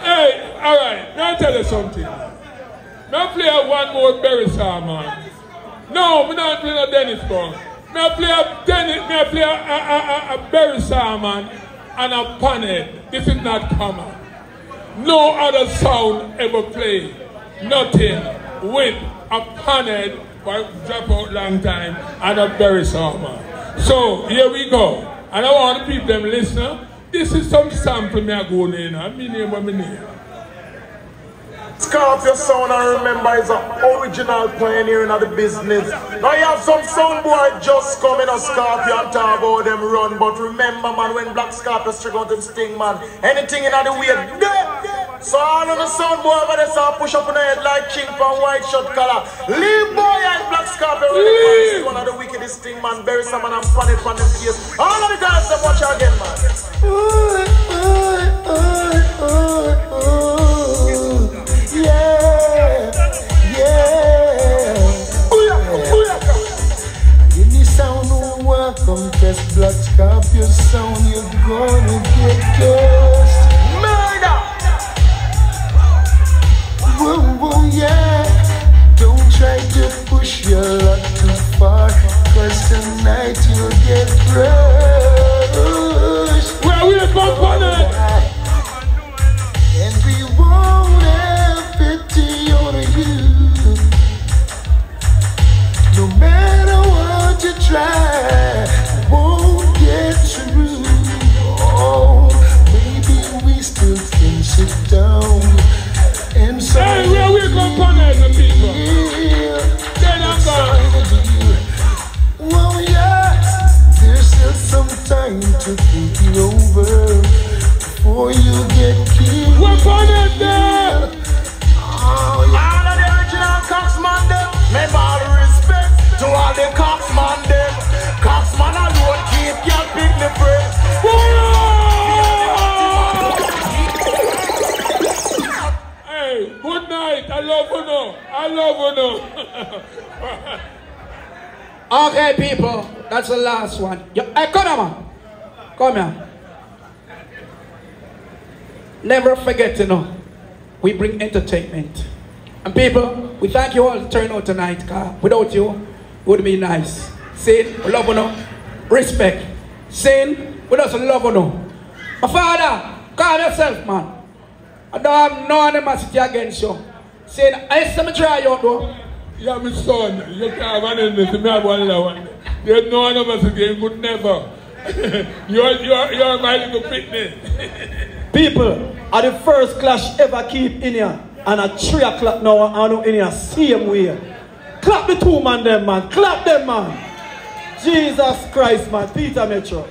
hey, all right. Now tell you something. Now play one more Berry song, man. No, me not play no Dennis Brown. Me play a Dennis, a play a, a, a, a Berry song, man, and a panel. This is not common. No other sound ever played. Nothing with a panel for drop out long time and a very man. So here we go. And I want the people them listen. This is some sample me I go in. I mean name what me name. Scorpio sound and remember is an original pioneer in the business. Now you have some sound boy just coming a Scorpio and talk about them run. But remember man, when Black strike out them sting man, anything in the way. So all of the sound boy over there start push up on the head like king from white shirt color. Leave boy and black scarpet with the one of the wickedest thing man. Bury some man and pan it on them face. All of the guys them watch again man. Yeah, yeah. Any sound who welcome, test black scorpion sound, you're gonna get cursed. Don't try to push your luck too far, cause tonight you'll get crushed. Where we come on it? And we won't have pity on you. No matter what you try, won't get through. Oh, maybe we still can sit down say, Hey, where we come on it, people? Then I'm gone. Well, yeah, there's still some time to think it over before you get killed. We're it there. Oh, yeah. All of the original Coxman them. Remember all the respect to all the Coxman them. Coxman alone keep your big love you now. I love you now. Okay, people, that's the last one. Yo, hey, come here. Come here. Never forget to know, we bring entertainment. And people, we thank you all to turn out tonight, cause without you, it would be nice. Sin, we love you. Respect. Sin, we just love you know. My father, calm yourself, man. I don't have no animosity against you. Sin, I see me try you out though. Yeah, my son, you can't have an enemy. Me have one little one. There's no one of us again. Good never. you're, you're, you're my little picnic. People, are the first clash ever keep in here. And at 3 o'clock now, I know in here, same way. Clap the two man them, man. Clap them, man. Jesus Christ, man. Peter Metro.